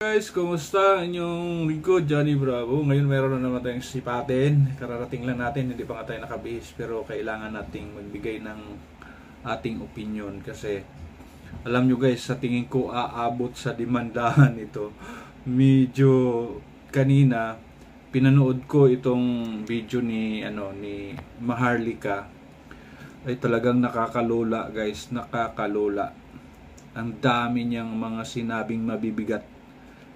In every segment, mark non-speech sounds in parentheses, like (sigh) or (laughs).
Guys, kumusta? Inyong lingkod, Johnny Bravo. Ngayon meron na naman tayong sipatin. Kararating lang natin, hindi pa nga tayo nakabihis. Pero kailangan nating magbigay ng ating opinion. Kasi alam nyo guys, sa tingin ko aabot sa demandahan ito. Medyo kanina, pinanood ko itong video ni ano ni Maharlika. Ay talagang nakakalola guys, nakakalola. Ang dami niyang mga sinabing mabibigat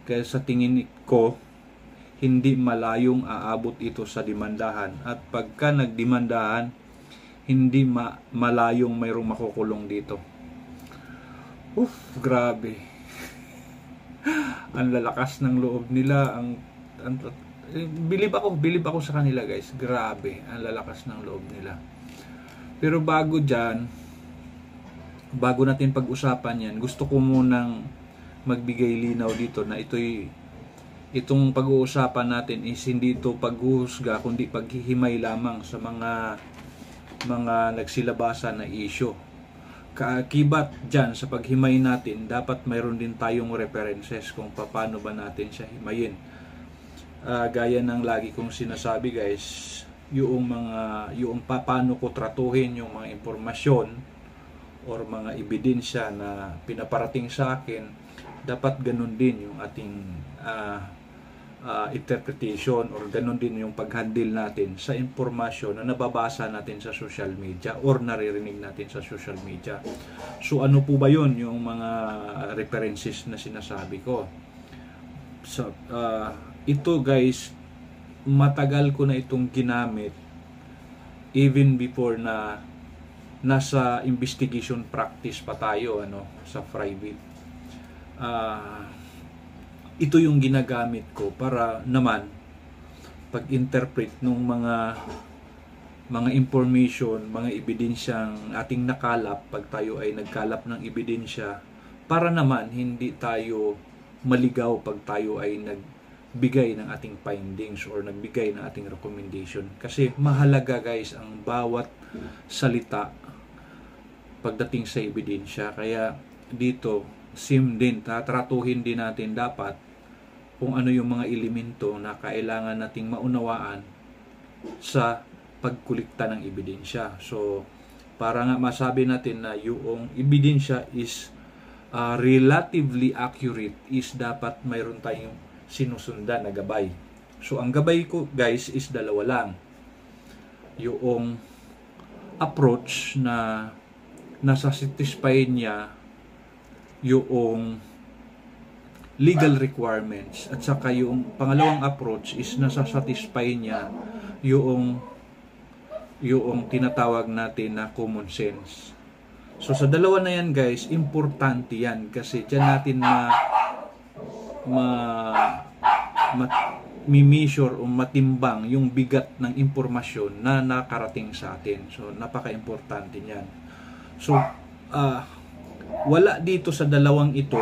kaya sa tingin ko, hindi malayong aabot ito sa demandahan. At pagka nagdemandahan, hindi ma malayong mayroong makukulong dito. Uf, grabe. (laughs) ang lalakas ng loob nila, ang, ang eh, bilib ako, bilib ako sa kanila guys. Grabe, ang lalakas ng loob nila. Pero bago dyan, bago natin pag-usapan yan, gusto ko munang magbigay linaw dito na ito'y itong pag-uusapan natin is hindi ito paghuhusga kundi paghihimay lamang sa mga mga nagsilabasa na issue. Kaakibat dyan sa paghimay natin, dapat mayroon din tayong references kung paano ba natin siya himayin. Uh, gaya ng lagi kong sinasabi guys, yung mga yung paano ko tratuhin yung mga impormasyon or mga ebidensya na pinaparating sa akin dapat ganun din yung ating uh, uh, interpretation or ganun din yung paghandle natin sa impormasyon na nababasa natin sa social media or naririnig natin sa social media. So ano po ba yun yung mga references na sinasabi ko? So, uh, ito guys, matagal ko na itong ginamit even before na nasa investigation practice pa tayo ano sa private uh, ito yung ginagamit ko para naman pag-interpret ng mga mga information, mga ebidensyang ating nakalap pag tayo ay nagkalap ng ebidensya para naman hindi tayo maligaw pag tayo ay nagbigay ng ating findings or nagbigay ng ating recommendation. Kasi mahalaga guys ang bawat salita pagdating sa ebidensya. Kaya dito sim din, tatratuhin din natin dapat kung ano yung mga elemento na kailangan nating maunawaan sa pagkulikta ng ebidensya. So, para nga masabi natin na yung ebidensya is uh, relatively accurate is dapat mayroon tayong sinusundan na gabay. So, ang gabay ko guys is dalawa lang. Yung approach na nasa satisfy niya yung legal requirements at saka yung pangalawang approach is nasa-satisfy niya yung yung tinatawag natin na common sense. So sa dalawa na yan guys, importante yan kasi diyan natin ma ma, ma mi-measure o matimbang yung bigat ng impormasyon na nakarating sa atin. So napaka-importante niyan. So uh, wala dito sa dalawang ito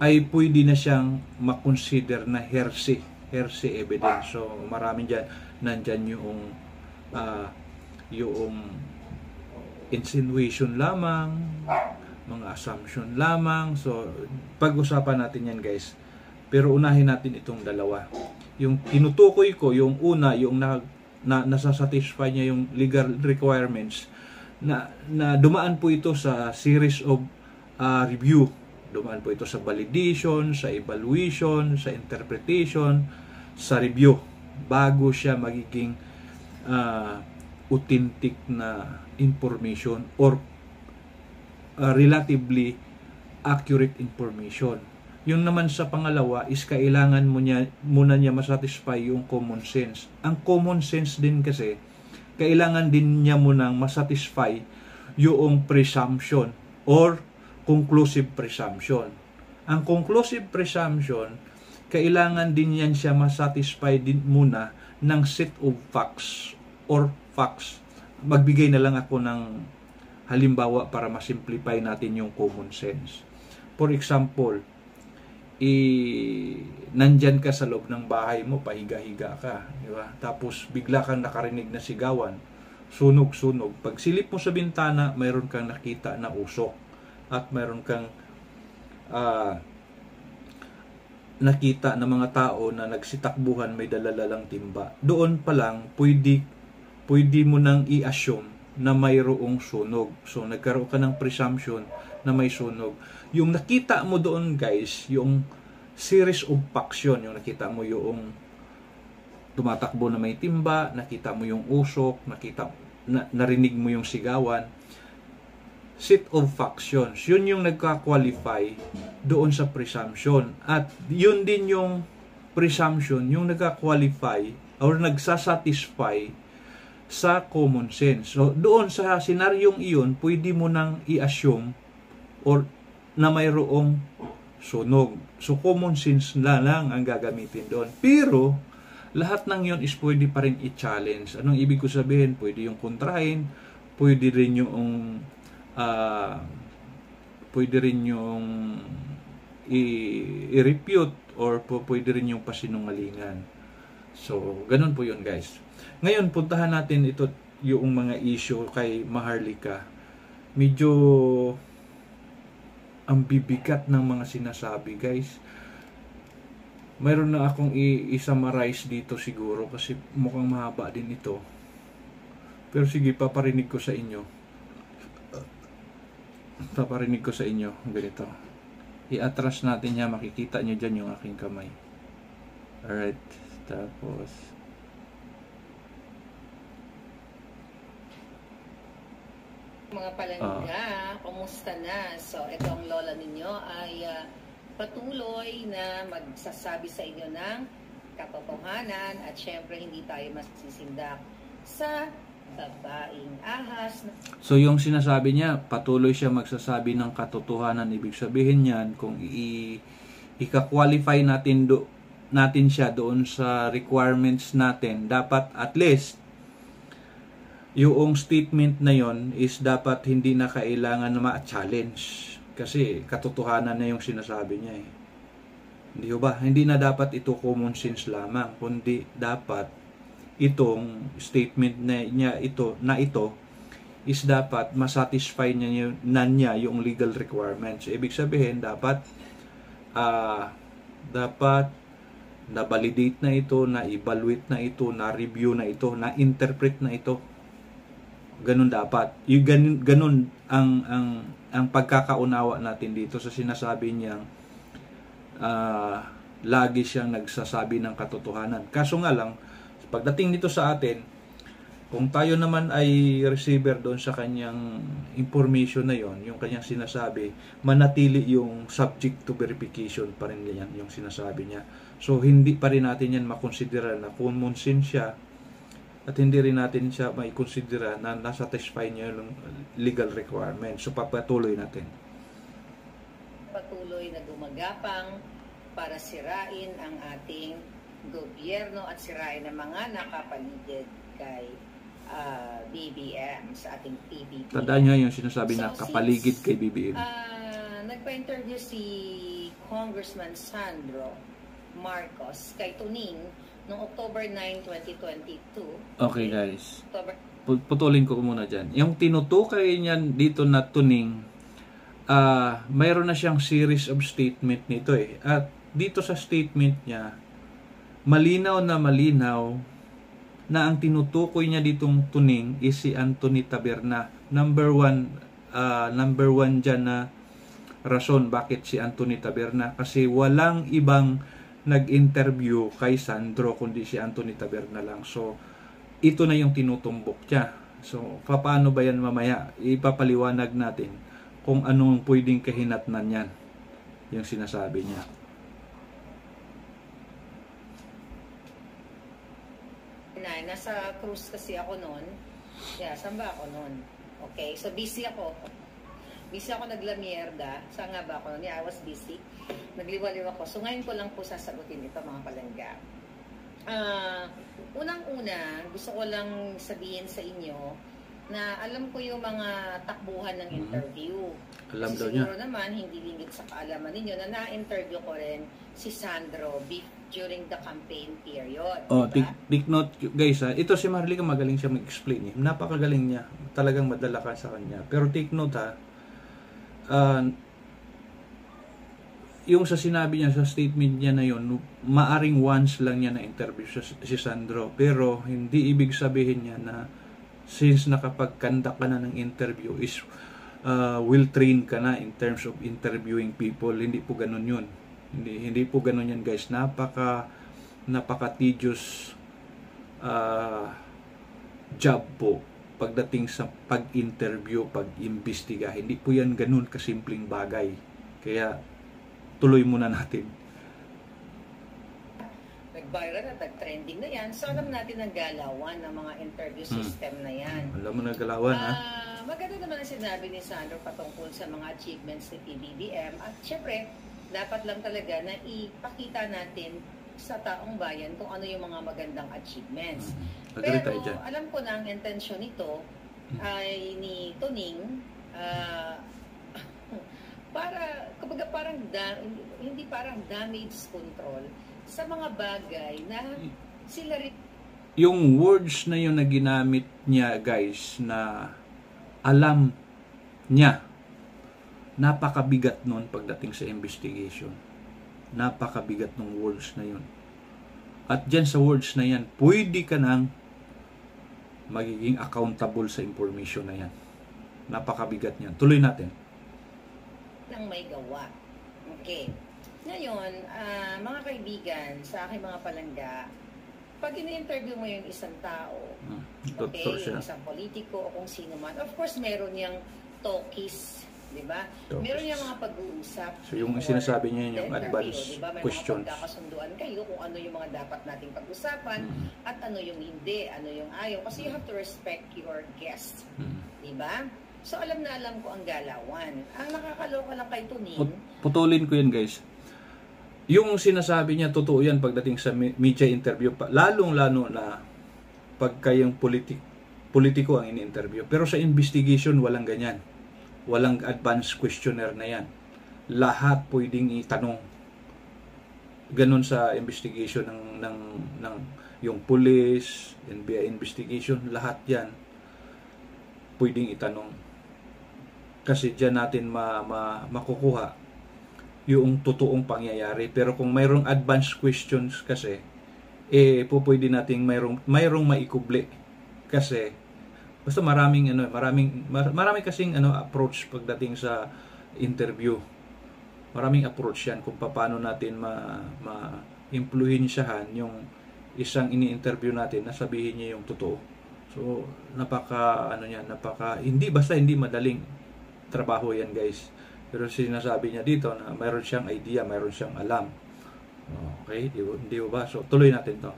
ay pwede na siyang makonsider na heresy, heresy evidence. So, marami dyan, nandyan yung, uh, yung insinuation lamang, mga assumption lamang. So, pag-usapan natin yan guys. Pero unahin natin itong dalawa. Yung tinutukoy ko, yung una, yung na, na nasasatisfy niya yung legal requirements na, na dumaan po ito sa series of uh, review. Dumaan po ito sa validation, sa evaluation, sa interpretation, sa review bago siya magiging uh, authentic na information or uh, relatively accurate information. Yung naman sa pangalawa is kailangan mo niya, muna niya masatisfy yung common sense. Ang common sense din kasi kailangan din niya munang masatisfy yung presumption or conclusive presumption. Ang conclusive presumption, kailangan din yan siya masatisfy din muna ng set of facts or facts. Magbigay na lang ako ng halimbawa para masimplify natin yung common sense. For example, i nandyan ka sa loob ng bahay mo, pahiga-higa ka, di ba? Tapos bigla kang nakarinig na sigawan, sunog-sunog. Pag silip mo sa bintana, mayroon kang nakita na usok at mayroon kang uh, nakita ng mga tao na nagsitakbuhan may dalalalang timba. Doon pa lang, pwede, pwede mo nang i-assume na mayroong sunog. So, nagkaroon ka ng presumption na may sunog. Yung nakita mo doon, guys, yung series of faction, yung nakita mo yung tumatakbo na may timba, nakita mo yung usok, nakita, na, narinig mo yung sigawan, set of factions. Yun yung nagka-qualify doon sa presumption. At yun din yung presumption, yung nagka-qualify or nagsasatisfy sa common sense. So, doon sa senaryong iyon, pwede mo nang i-assume or na mayroong sunog. So, common sense na lang ang gagamitin doon. Pero, lahat ng yon is pwede pa rin i-challenge. Anong ibig ko sabihin? Pwede yung kontrahin, pwede rin yung uh, pwede rin yung i-repute or pwede rin yung pasinungalingan. So, ganun po yun guys. Ngayon, puntahan natin ito yung mga issue kay Maharlika. Medyo ang bibigat ng mga sinasabi guys. Mayroon na akong i-summarize dito siguro kasi mukhang mahaba din ito. Pero sige, paparinig ko sa inyo paparinig ko sa inyo ganito i-atras natin niya makikita niyo dyan yung aking kamay alright tapos mga palangga, uh, kumusta na? So, itong lola ninyo ay uh, patuloy na magsasabi sa inyo ng katotohanan at syempre hindi tayo masisindak sa babaeng ahas. So yung sinasabi niya, patuloy siya magsasabi ng katotohanan. Ibig sabihin niyan, kung i ika-qualify natin do natin siya doon sa requirements natin, dapat at least yung statement na yon is dapat hindi na kailangan na ma-challenge. Kasi katotohanan na yung sinasabi niya eh. Hindi ba? Hindi na dapat ito common sense lamang, kundi dapat itong statement na niya ito na ito is dapat masatisfy niya na niya yung legal requirements. Ibig sabihin dapat uh, dapat na-validate na ito, na-evaluate na ito, na-review na ito, na-interpret na ito. Ganun dapat. Yung ganun, ganun ang ang ang pagkakaunawa natin dito sa sinasabi niyang uh, lagi siyang nagsasabi ng katotohanan. Kaso nga lang, Pagdating nito sa atin, kung tayo naman ay receiver doon sa kanyang information na yon, yung kanyang sinasabi, manatili yung subject to verification pa rin yan, yung sinasabi niya. So, hindi pa rin natin yan makonsidera na common sense siya at hindi rin natin siya may konsidera na nasatisfy niya yung legal requirement. So, papatuloy natin. Patuloy na gumagapang para sirain ang ating gobyerno at sirain ng mga nakapaligid kay uh, ah, BBM sa ating PBB. Tandaan nyo yung sinasabi so, na kapaligid since, kay BBM. Uh, nagpa-interview si Congressman Sandro Marcos kay Tuning noong October 9, 2022. Okay guys. October putulin ko muna dyan. Yung tinutukay niyan dito na tuning, uh, mayroon na siyang series of statement nito eh. At dito sa statement niya, malinaw na malinaw na ang tinutukoy niya ditong tuning is si Anthony Taberna. Number one, uh, number one dyan na rason bakit si Anthony Taberna. Kasi walang ibang nag-interview kay Sandro kundi si Anthony Taberna lang. So, ito na yung tinutumbok niya. So, paano ba yan mamaya? Ipapaliwanag natin kung anong pwedeng kahinatnan yan. Yung sinasabi niya. na, nasa cruise kasi ako noon. Yeah, saan ba ako noon? Okay, so busy ako. Busy ako naglamierda. Saan nga ba ako? Yeah, I was busy. Nagliwaliw ako. So ngayon ko lang po sasagutin ito mga palangga. Uh, Unang-una, gusto ko lang sabihin sa inyo na alam ko yung mga takbuhan ng mm-hmm. interview. Alam Kasi siguro niya. naman, hindi lingit sa kaalaman ninyo na na-interview ko rin si Sandro during the campaign period. Oh, diba? take, note guys ha. Ito si Marlika magaling siya mag-explain eh. Napakagaling niya. Talagang madala ka sa kanya. Pero take note ha. Uh, yung sa sinabi niya sa statement niya na yun, maaring once lang niya na interview si, si Sandro. Pero hindi ibig sabihin niya na since nakapagkanda ka na ng interview is uh, will train ka na in terms of interviewing people. Hindi po ganun yun. Hindi, hindi po ganun yan guys. Napaka napaka tedious uh, job po pagdating sa pag-interview, pag-imbestiga. Hindi po yan ganun kasimpleng bagay. Kaya tuloy muna natin. Nag-viral at nag-trending na yan. So alam natin ang galawan ng mga interview Hmm. system na yan. Alam mo na galawan ha? Ah, maganda naman ang sinabi ni Sandro patungkol sa mga achievements ni PBBM. At syempre, dapat lang talaga na ipakita natin sa taong bayan kung ano yung mga magandang achievements. Mm. Agree Pero alam ko na ang intensyon nito Hmm. ay ni Tuning ah, (laughs) para kumbaga parang da- hindi parang damage control sa mga bagay na sila rin Yung words na yun na ginamit niya guys na alam niya napakabigat nun pagdating sa investigation. Napakabigat ng words na yun. At dyan sa words na yan, pwede ka nang magiging accountable sa information na yan. Napakabigat niyan. Tuloy natin. ng may gawa. Okay. Ngayon, ah, mga kaibigan, sa aking mga palangga, pag ini-interview mo yung isang tao, Hmm. okay, yung isang politiko o kung sino man, of course, meron niyang talkies, di ba? Talkies. Meron niyang mga pag-uusap. So, yung before sinasabi niya yun, yung the advance interview, di ba? May questions. mga pagkakasunduan kayo kung ano yung mga dapat nating pag-usapan Hmm. at ano yung hindi, ano yung ayaw. Kasi you have to respect your guest. Hmm. Di ba? So, alam na alam ko ang galawan. Ang nakakaloka lang kay Tuning, Put- putulin ko yan guys. Yung sinasabi niya, totoo yan pagdating sa me- media interview. Lalong-lalo na pagka yung politik, politiko ang ini-interview. Pero sa investigation, walang ganyan. Walang advanced questionnaire na yan. Lahat pwedeng itanong. Ganon sa investigation ng, ng, ng yung police, NBI investigation, lahat yan pwedeng itanong. Kasi diyan natin ma, ma, makukuha yung totoong pangyayari. Pero kung mayroong advanced questions kasi, eh, po pwede nating mayroong, mayroong maikubli. Kasi, basta maraming, ano, maraming, mar, marami kasing, ano, approach pagdating sa interview. Maraming approach yan kung paano natin ma, ma influensyahan yung isang ini-interview natin na sabihin niya yung totoo. So, napaka, ano yan, napaka, hindi, basta hindi madaling trabaho yan guys. Pero sinasabi niya dito na mayroon siyang idea, mayroon siyang alam. Okay, di, di ba? So, tuloy natin to.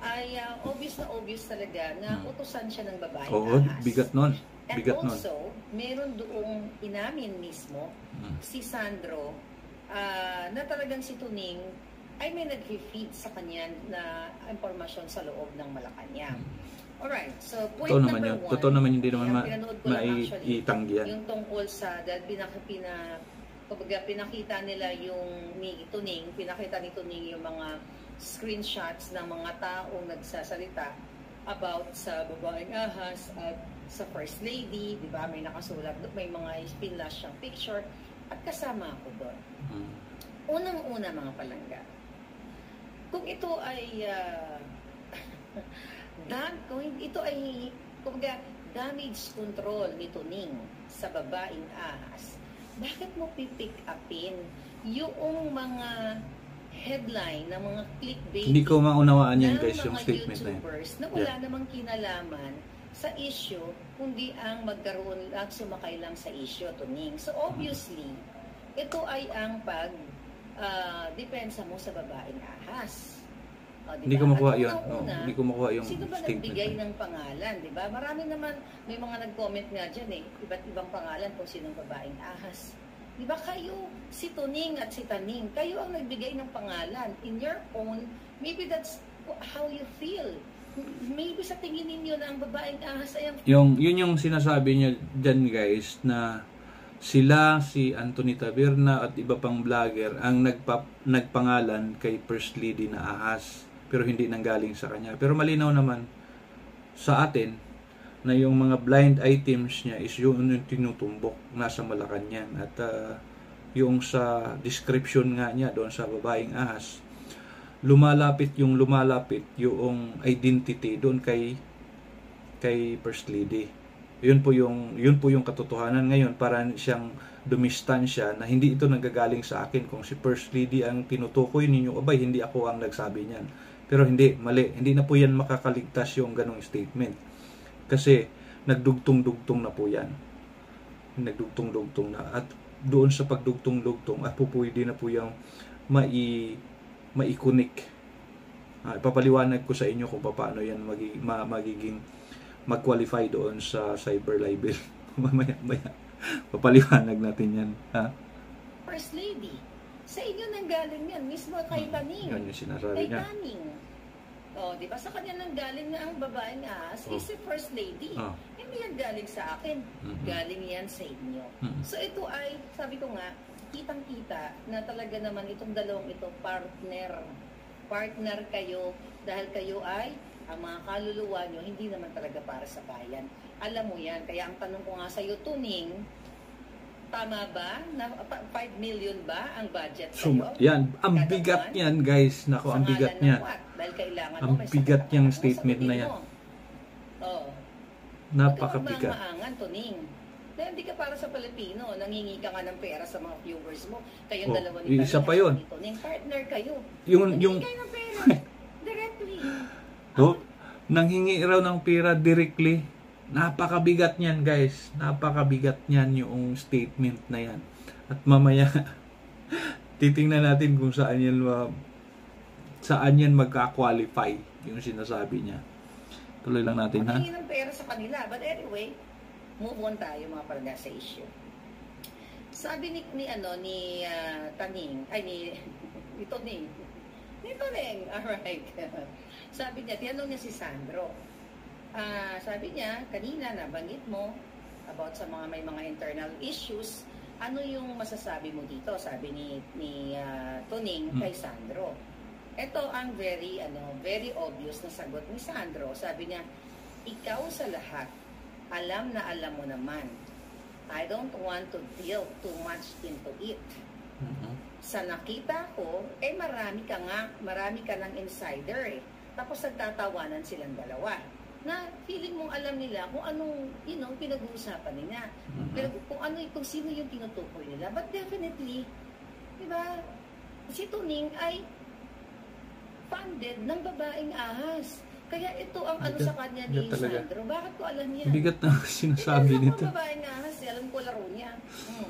Ay ah, obvious na obvious talaga na Hmm. utusan siya ng babae Oo, ahas. bigat nun. And Bigat nun. also, meron doong inamin mismo Mm. si Sandro ah, na talagang si Tuning ay may nag-feed sa kanya na impormasyon sa loob ng Malacanang. Alright, so point Totoo naman number yun. one. Totoo naman hindi naman ma, maitanggi yan. yung tungkol sa dahil pinak, pina, kumbaga, pinakita nila yung ni Tuning, pinakita ni Tuning yung mga screenshots ng mga taong nagsasalita about sa babaeng ahas at sa first lady, di ba? May nakasulat, may mga pinlash siyang picture at kasama ako doon. Mm. Unang-una mga palangga, kung ito ay uh, (laughs) dam, kung ito ay kumbaga, damage control ni Tuning sa babaeng ahas, bakit mo pipick upin yung mga headline ng mga clickbait Hindi ko maunawaan yan guys, yung statement na yan. Na wala namang kinalaman sa issue, kundi ang magkaroon at sumakay lang sa issue, Tuning. So obviously, ito ay ang pag ah, depensa mo sa babaeng ahas. O, di Hindi ko makuha yun. No, unang-una, hindi ko makuha yung Sino ba statement. nagbigay na. ng pangalan, di ba? Marami naman, may mga nag-comment nga dyan eh, iba't ibang pangalan kung sinong babaeng ahas. Di ba kayo, si Tuning at si Taning, kayo ang nagbigay ng pangalan. In your own, maybe that's how you feel. Maybe sa tingin ninyo na ang babaeng ahas ay ang Yung, yun yung sinasabi niya dyan guys na sila, si Anthony Taberna at iba pang vlogger ang nagpa, nagpangalan kay First Lady na ahas pero hindi nanggaling sa kanya. Pero malinaw naman sa atin na yung mga blind items niya is yun yung tinutumbok nasa Malacanang at ah, yung sa description nga niya doon sa babaeng ahas, lumalapit yung lumalapit yung identity doon kay kay First Lady. Yun po yung yun po yung katotohanan ngayon para siyang dumistansya na hindi ito nanggagaling sa akin kung si First Lady ang tinutukoy ninyo abay hindi ako ang nagsabi niyan. Pero hindi, mali. Hindi na po yan makakaligtas yung ganong statement. Kasi nagdugtong-dugtong na po yan. Nagdugtong-dugtong na. At doon sa pagdugtong-dugtong at pupwede na po yung mai maikunik. Uh, ipapaliwanag ko sa inyo kung paano yan magi, ma, magiging mag-qualify doon sa cyber libel. (laughs) mamaya, maya. Papaliwanag natin yan. Ha? First Lady, sa inyo nang galing yan, mismo kay Taning. Yan yung sinasabi Kay niya. Taning. Oh, di ba? Sa kanya nang galing na ang babae nga, Oh. is si First Lady. Oh. Hindi yan galing sa akin. Mhm. Galing yan sa inyo. Mhm. So ito ay, sabi ko nga, kitang-kita na talaga naman itong dalawang ito, partner. Partner kayo dahil kayo ay ang mga kaluluwa nyo, hindi naman talaga para sa bayan. Alam mo yan. Kaya ang tanong ko nga sa'yo, Tuning, tama ba? Na, pa- 5 million ba ang budget So, sa'yo? yan. Ang Kada bigat buwan? niyan, guys. Nako, ang bigat niya. Dahil kailangan Ang mo, bigat niyang statement na yan. Oo. Napakabigat. Huwag tuning. Dahil hindi ka para sa Pilipino, nangingi ka nga ng pera sa mga viewers mo. Kayong Oh, dalawa ni isa pa yun. Tuning, partner kayo. Yung, Nangingi yung, kayo ng pera. (laughs) directly. oh, nanghingi raw ng pera directly. Napakabigat niyan, guys. Napakabigat niyan yung statement na yan. At mamaya, (laughs) titingnan natin kung saan yan saan yan magka-qualify yung sinasabi niya. Tuloy lang natin, ha? Nangingi ng pera sa kanila. But anyway, move on tayo mga palga sa issue. Sabi ni, ni ano, ni ah, Taning, ay ni, ni Toning, ni Toning, (laughs) alright. sabi niya, tinanong niya si Sandro. Ah, sabi niya, kanina nabanggit mo about sa mga may mga internal issues, ano yung masasabi mo dito? Sabi ni ni ah, Tuning Hmm. kay Sandro. Ito ang very ano, very obvious na sagot ni Sandro. Sabi niya, ikaw sa lahat, alam na alam mo naman. I don't want to delve too much into it. Mhm. Sa nakita ko, eh marami ka nga, marami ka ng insider eh. Tapos nagtatawanan silang dalawa. Na feeling mong alam nila kung anong, you know, pinag-uusapan nila. Mhm. Pero kung ano, kung sino yung tinutukoy nila. But definitely, di ba, si Tuning ay funded ng babaeng ahas. Kaya ito ang ano sa kanya ni. Sandro. Bakit ko alam yan? Bigat na (laughs) sinasabi Eh, nito. Alam ko babaeng ahas, eh, alam ko laro niya. Hmm.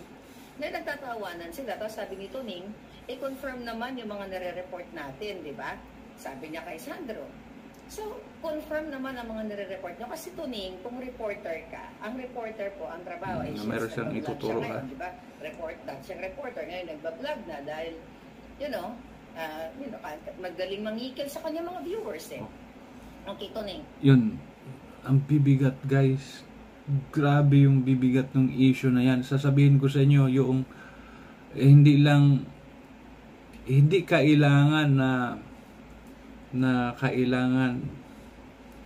Ngayon nagtatawanan sila. Tapos sabi ni Tuning, i-confirm naman yung mga nare-report natin, di ba? Sabi niya kay Sandro. So, confirm naman ang mga nire-report niyo. Kasi Tuning, kung reporter ka, ang reporter po, ang trabaho ay Hmm, siya meron siyang ituturo, siya ngayon, ha? di ba? Report na siyang reporter. Ngayon, nagbablog na dahil, you know, ah, you know, magaling mangikil sa kanya mga viewers eh. Okay, Tuning. Yun. Ang bibigat, guys. Grabe yung bibigat ng issue na yan. Sasabihin ko sa inyo, yung eh, hindi lang hindi kailangan na na kailangan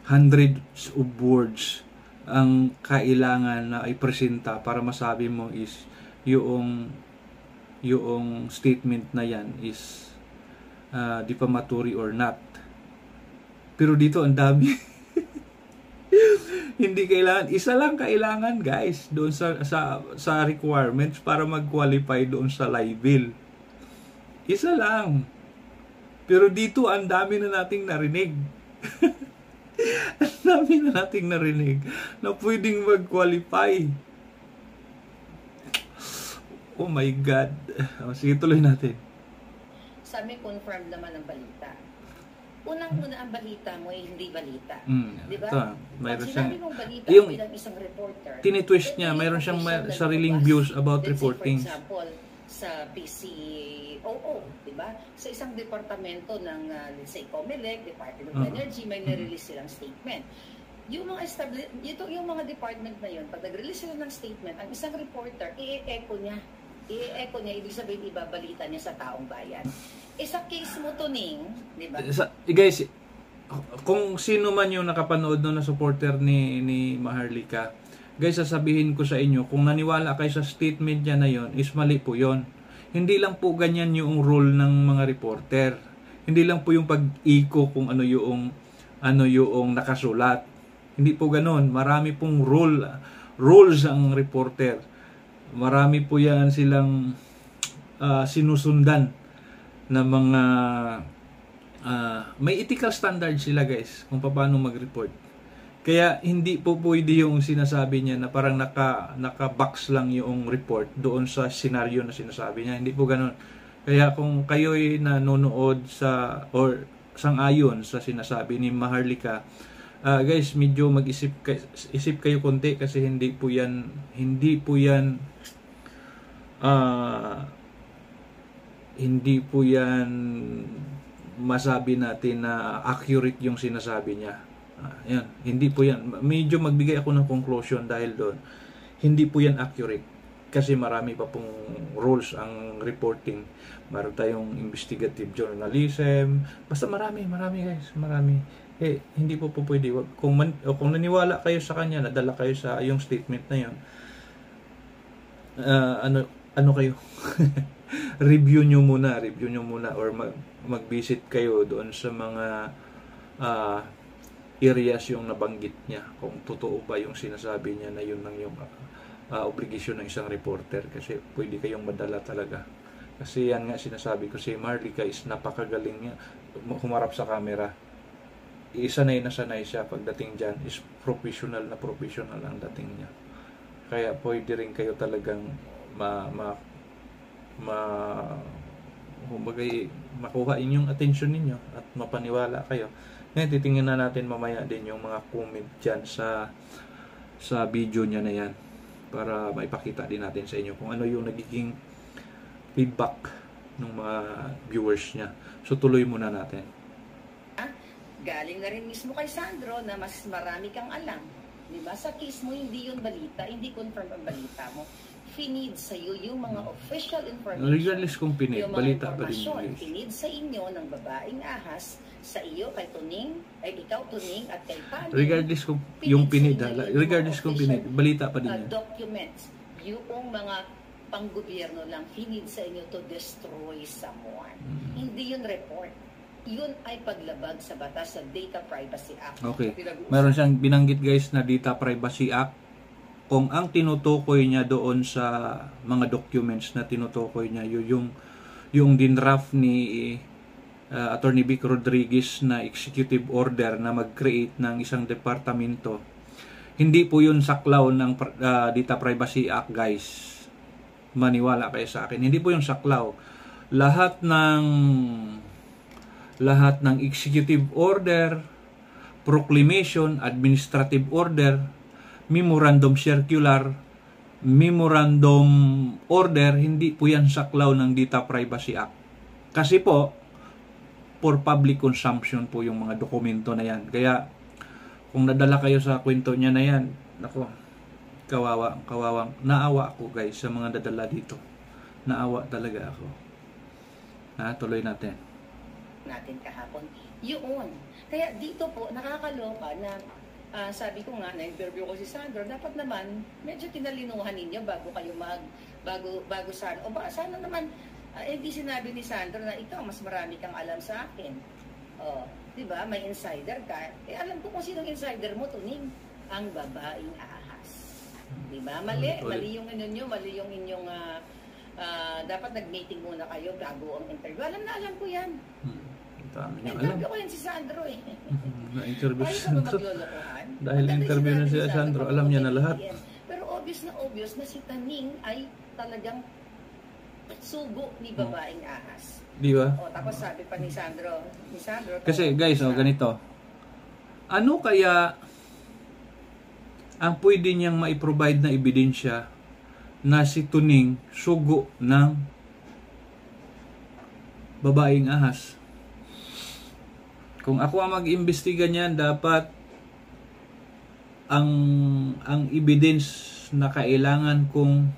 hundreds of words ang kailangan na ipresenta para masabi mo is yung yung statement na yan is uh, defamatory or not. Pero dito ang dami. (laughs) Hindi kailangan, isa lang kailangan guys doon sa sa sa requirements para mag-qualify doon sa live bill. Isa lang. Pero dito ang dami na nating narinig. (laughs) ang dami na nating narinig na pwedeng mag-qualify. Oh my God. Oh, Sige, tuloy natin. Sabi, confirm naman ang balita. Unang-una ang balita mo ay hindi balita. Mm, Di ba? ito, mayroon Pag siyang sinabi mong balita yung- bilang isang reporter, tinitwist niya, may mayroon siyang may- sariling views about Let's say, reporting. For example, sa PCOO, di ba? Sa isang departamento ng, uh, let's say, COMELEC, Department of Oo. Energy, may nirelease silang statement. Yung mga ito yung mga department na yun, pag nag-release sila ng statement, ang isang reporter, i-echo niya. I-echo niya, ibig sabihin, ibabalita niya sa taong bayan. Sa case mo, Tuning, di ba? Sa, eh, guys, kung sino man yung nakapanood no na supporter ni ni Maharlika, guys, sasabihin ko sa inyo, kung naniwala kayo sa statement niya na yon, is mali po yon. hindi lang po ganyan yung role ng mga reporter. Hindi lang po yung pag-iko kung ano yung ano yung nakasulat. Hindi po ganoon. Marami pong role roles ang reporter. Marami po yan silang uh, sinusundan na mga uh, may ethical standard sila guys kung paano mag-report. Kaya hindi po pwede yung sinasabi niya na parang naka, naka-box lang yung report doon sa scenario na sinasabi niya. Hindi po ganun. Kaya kung kayo'y nanonood sa or sang-ayon sa sinasabi ni Maharlika, uh, guys, medyo mag-isip isip kayo konti kasi hindi po yan hindi po yan uh, hindi po yan masabi natin na accurate yung sinasabi niya Uh, yan, hindi po yan. Medyo magbigay ako ng conclusion dahil doon. Hindi po yan accurate. Kasi marami pa pong rules ang reporting. Meron tayong investigative journalism. Basta marami, marami guys. Marami. Eh, hindi po po pwede. Kung, man, o kung naniwala kayo sa kanya, nadala kayo sa yung statement na yun, uh, ano, ano kayo? (laughs) review nyo muna, review nyo muna or mag, mag-visit kayo doon sa mga uh, areas yung nabanggit niya kung totoo ba yung sinasabi niya na yun lang yung uh, obligasyon ng isang reporter kasi pwede kayong madala talaga. Kasi yan nga sinasabi ko si Marlika is napakagaling niya. Humarap sa camera. Isanay na sanay siya pagdating dyan. Is professional na professional ang dating niya. Kaya pwede rin kayo talagang ma, ma, ma kumbaga makuha inyong attention ninyo at mapaniwala kayo ngayon, titingnan na natin mamaya din yung mga comment dyan sa sa video niya na yan para maipakita din natin sa inyo kung ano yung nagiging feedback ng mga viewers niya. So tuloy muna natin. Galing na rin mismo kay Sandro na mas marami kang alam. Diba? Sa case mo, hindi yun balita, hindi confirm ang balita mo finid sa iyo yung mga official information. Regardless kung pinid, balita pa din yung Finid sa inyo ng babaeng ahas, sa iyo, kay Tuning, ay ikaw Tuning, at kay Pani. Regardless kung yung pinid, regardless kung pinid, balita pa din uh, yun. documents, yung mga panggobyerno lang finid sa inyo to destroy someone. Hmm. Hindi yun report. Yun ay paglabag sa batas sa Data Privacy Act. Okay. Meron siyang binanggit guys na Data Privacy Act kung ang tinutukoy niya doon sa mga documents na tinutukoy niya yung yung dinraft ni uh, Attorney Vic Rodriguez na executive order na mag-create ng isang departamento hindi po yun saklaw ng uh, Data Privacy Act guys. Maniwala kayo sa akin. Hindi po yung saklaw. Lahat ng lahat ng executive order proclamation administrative order memorandum circular, memorandum order, hindi po yan saklaw ng Data Privacy Act. Kasi po, for public consumption po yung mga dokumento na yan. Kaya, kung nadala kayo sa kwento niya na yan, nako, kawawa, kawawang, naawa ako guys sa mga dadala dito. Naawa talaga ako. Ha, tuloy natin. Natin kahapon. Yun. Kaya dito po, nakakaloka na uh, sabi ko nga, na-interview ko si Sandro, dapat naman, medyo tinalinuhan ninyo bago kayo mag, bago, bago sana, o ba, sana naman, uh, hindi sinabi ni Sandro na ikaw, mas marami kang alam sa akin. Oh, di ba? May insider ka. Eh, alam ko kung sinong insider mo, tuning ang babaeng ahas. Di ba? Mali, mali yung inyo, mali yung inyong, uh, uh, dapat nag-meeting muna kayo bago ang interview. Alam na, alam ko yan. Hmm. Dami niya alam. Interview ko yan si Sandro eh. (laughs) Na-interview si Sandro. Dahil interview na si Sandro, alam niya na lahat. Pero obvious na obvious na si Taning ay talagang sugo ni hmm. babaeng ahas. Di ba? O, tapos sabi pa ni Sandro, ni Sandro. Kasi guys, oh, ganito. Ano kaya ang pwede niyang mai-provide na ebidensya na si Tuning sugo ng babaeng ahas? Kung ako ang mag-imbestiga niyan, dapat ang ang evidence na kailangan kong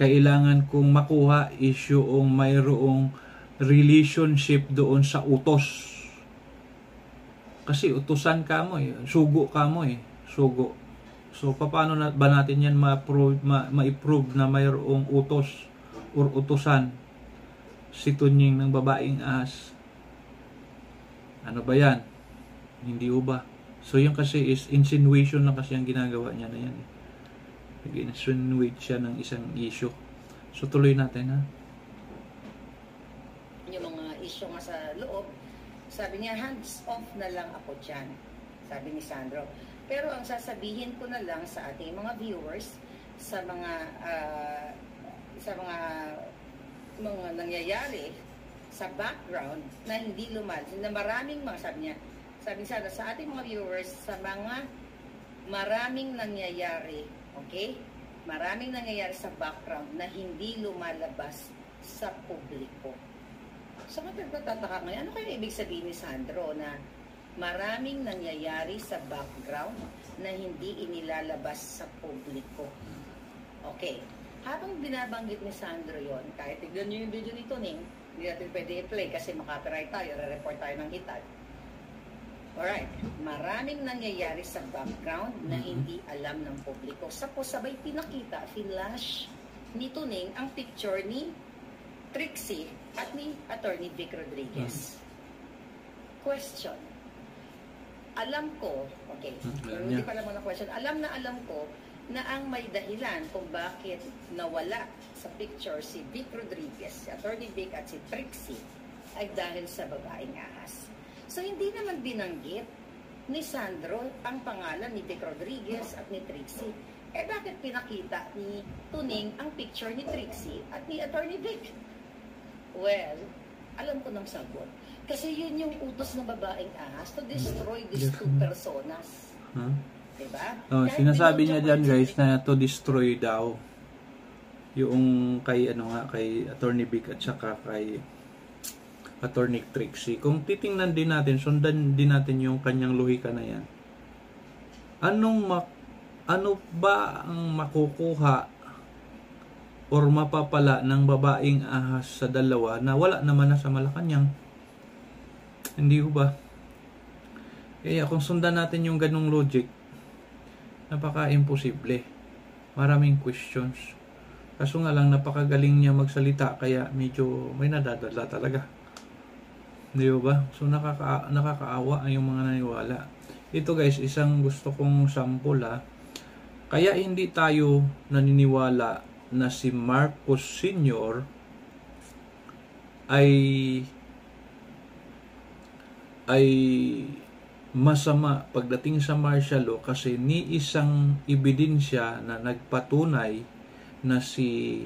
kailangan kong makuha is yung mayroong relationship doon sa utos. Kasi utusan ka mo eh, sugo ka mo eh, sugo. So paano na ba natin yan ma-prove ma, ma-prove na mayroong utos or utusan si Tunying ng babaeng ahas. Ano ba yan? Hindi ho ba? So yung kasi is insinuation lang kasi ang ginagawa niya na yan. eh. Nag-insinuate siya ng isang issue. So tuloy natin ha. yung mga issue nga sa loob, sabi niya, hands off na lang ako dyan, sabi ni Sandro. Pero ang sasabihin ko na lang sa ating mga viewers, sa mga ah, sa mga mga nangyayari sa background na hindi lumal, na maraming mga sabi niya, sabi niya sa ating mga viewers, sa mga maraming nangyayari, okay? Maraming nangyayari sa background na hindi lumalabas sa publiko. So, magtataka ngayon, ano kaya ibig sabihin ni Sandro na maraming nangyayari sa background na hindi inilalabas sa publiko? Okay. Habang binabanggit ni Sandro yon, kahit tignan nyo yung video nito, Ning, hindi natin pwede i-play kasi makapiright tayo, re-report tayo ng hitad. Alright, maraming nangyayari sa background na Mhm. hindi alam ng publiko. Sapos sabay pinakita, flash ni Tuning ang picture ni Trixie at ni Attorney Vic Rodriguez. Question. Alam ko, okay, Hmm, hindi pala mo na question. Alam na alam ko na ang may dahilan kung bakit nawala sa picture si Vic Rodriguez, si Attorney Vic at si Trixie ay dahil sa babaeng ahas. So hindi naman binanggit ni Sandro ang pangalan ni Vic Rodriguez at ni Trixie. Eh bakit pinakita ni Tuning ang picture ni Trixie at ni Attorney Vic? Well, alam ko ng sagot. Kasi yun yung utos ng babaeng ahas to destroy these two personas. Huh? Diba? Oh, Kahit sinasabi niya dyan guys na to destroy daw yung kay ano nga kay Attorney Vic at saka kay Attorney Trixie. Kung titingnan din natin, sundan din natin yung kanyang lohika na yan. Anong mak ano ba ang makukuha or mapapala ng babaeng ahas sa dalawa na wala naman na sa Malacanang? Hindi ko ba? Kaya kung sundan natin yung ganong logic, napaka-imposible. Maraming questions. Kaso nga lang, napakagaling niya magsalita, kaya medyo may nadadala talaga. Di ba? So, nakaka nakakaawa ang yung mga naniwala. Ito guys, isang gusto kong sample ha. Kaya hindi tayo naniniwala na si Marcos Sr. ay ay masama pagdating sa martial law kasi ni isang ebidensya na nagpatunay na si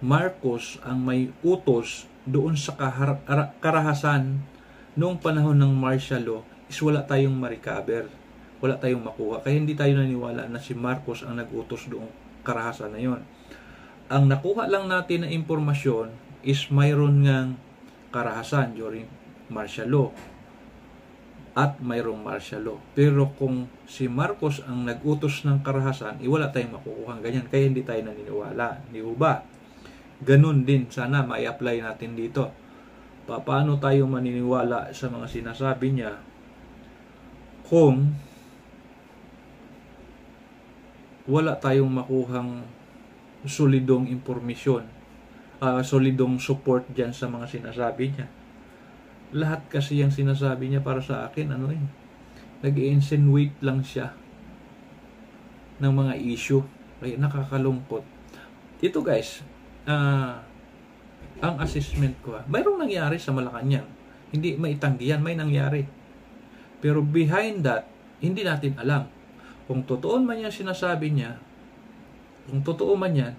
Marcos ang may utos doon sa karahasan noong panahon ng martial law is wala tayong ma-recover. Wala tayong makuha. Kaya hindi tayo naniwala na si Marcos ang nag-utos doong karahasan na yon. Ang nakuha lang natin na impormasyon is mayroon ngang karahasan during martial law at mayroong martial law. Pero kung si Marcos ang nag-utos ng karahasan, eh, wala tayong makukuha ganyan. Kaya hindi tayo naniniwala. Di ba? Ganun din. Sana mai-apply natin dito. Pa- Paano tayo maniniwala sa mga sinasabi niya kung wala tayong makuhang solidong impormasyon, ah, solidong support dyan sa mga sinasabi niya lahat kasi yung sinasabi niya para sa akin, ano eh, nag-insinuate lang siya ng mga issue. Kaya nakakalungkot. Ito guys, ah, ang assessment ko, ah, mayroong nangyari sa Malacanang. Hindi maitanggi may nangyari. Pero behind that, hindi natin alam. Kung totoo man yan sinasabi niya, kung totoo man yan,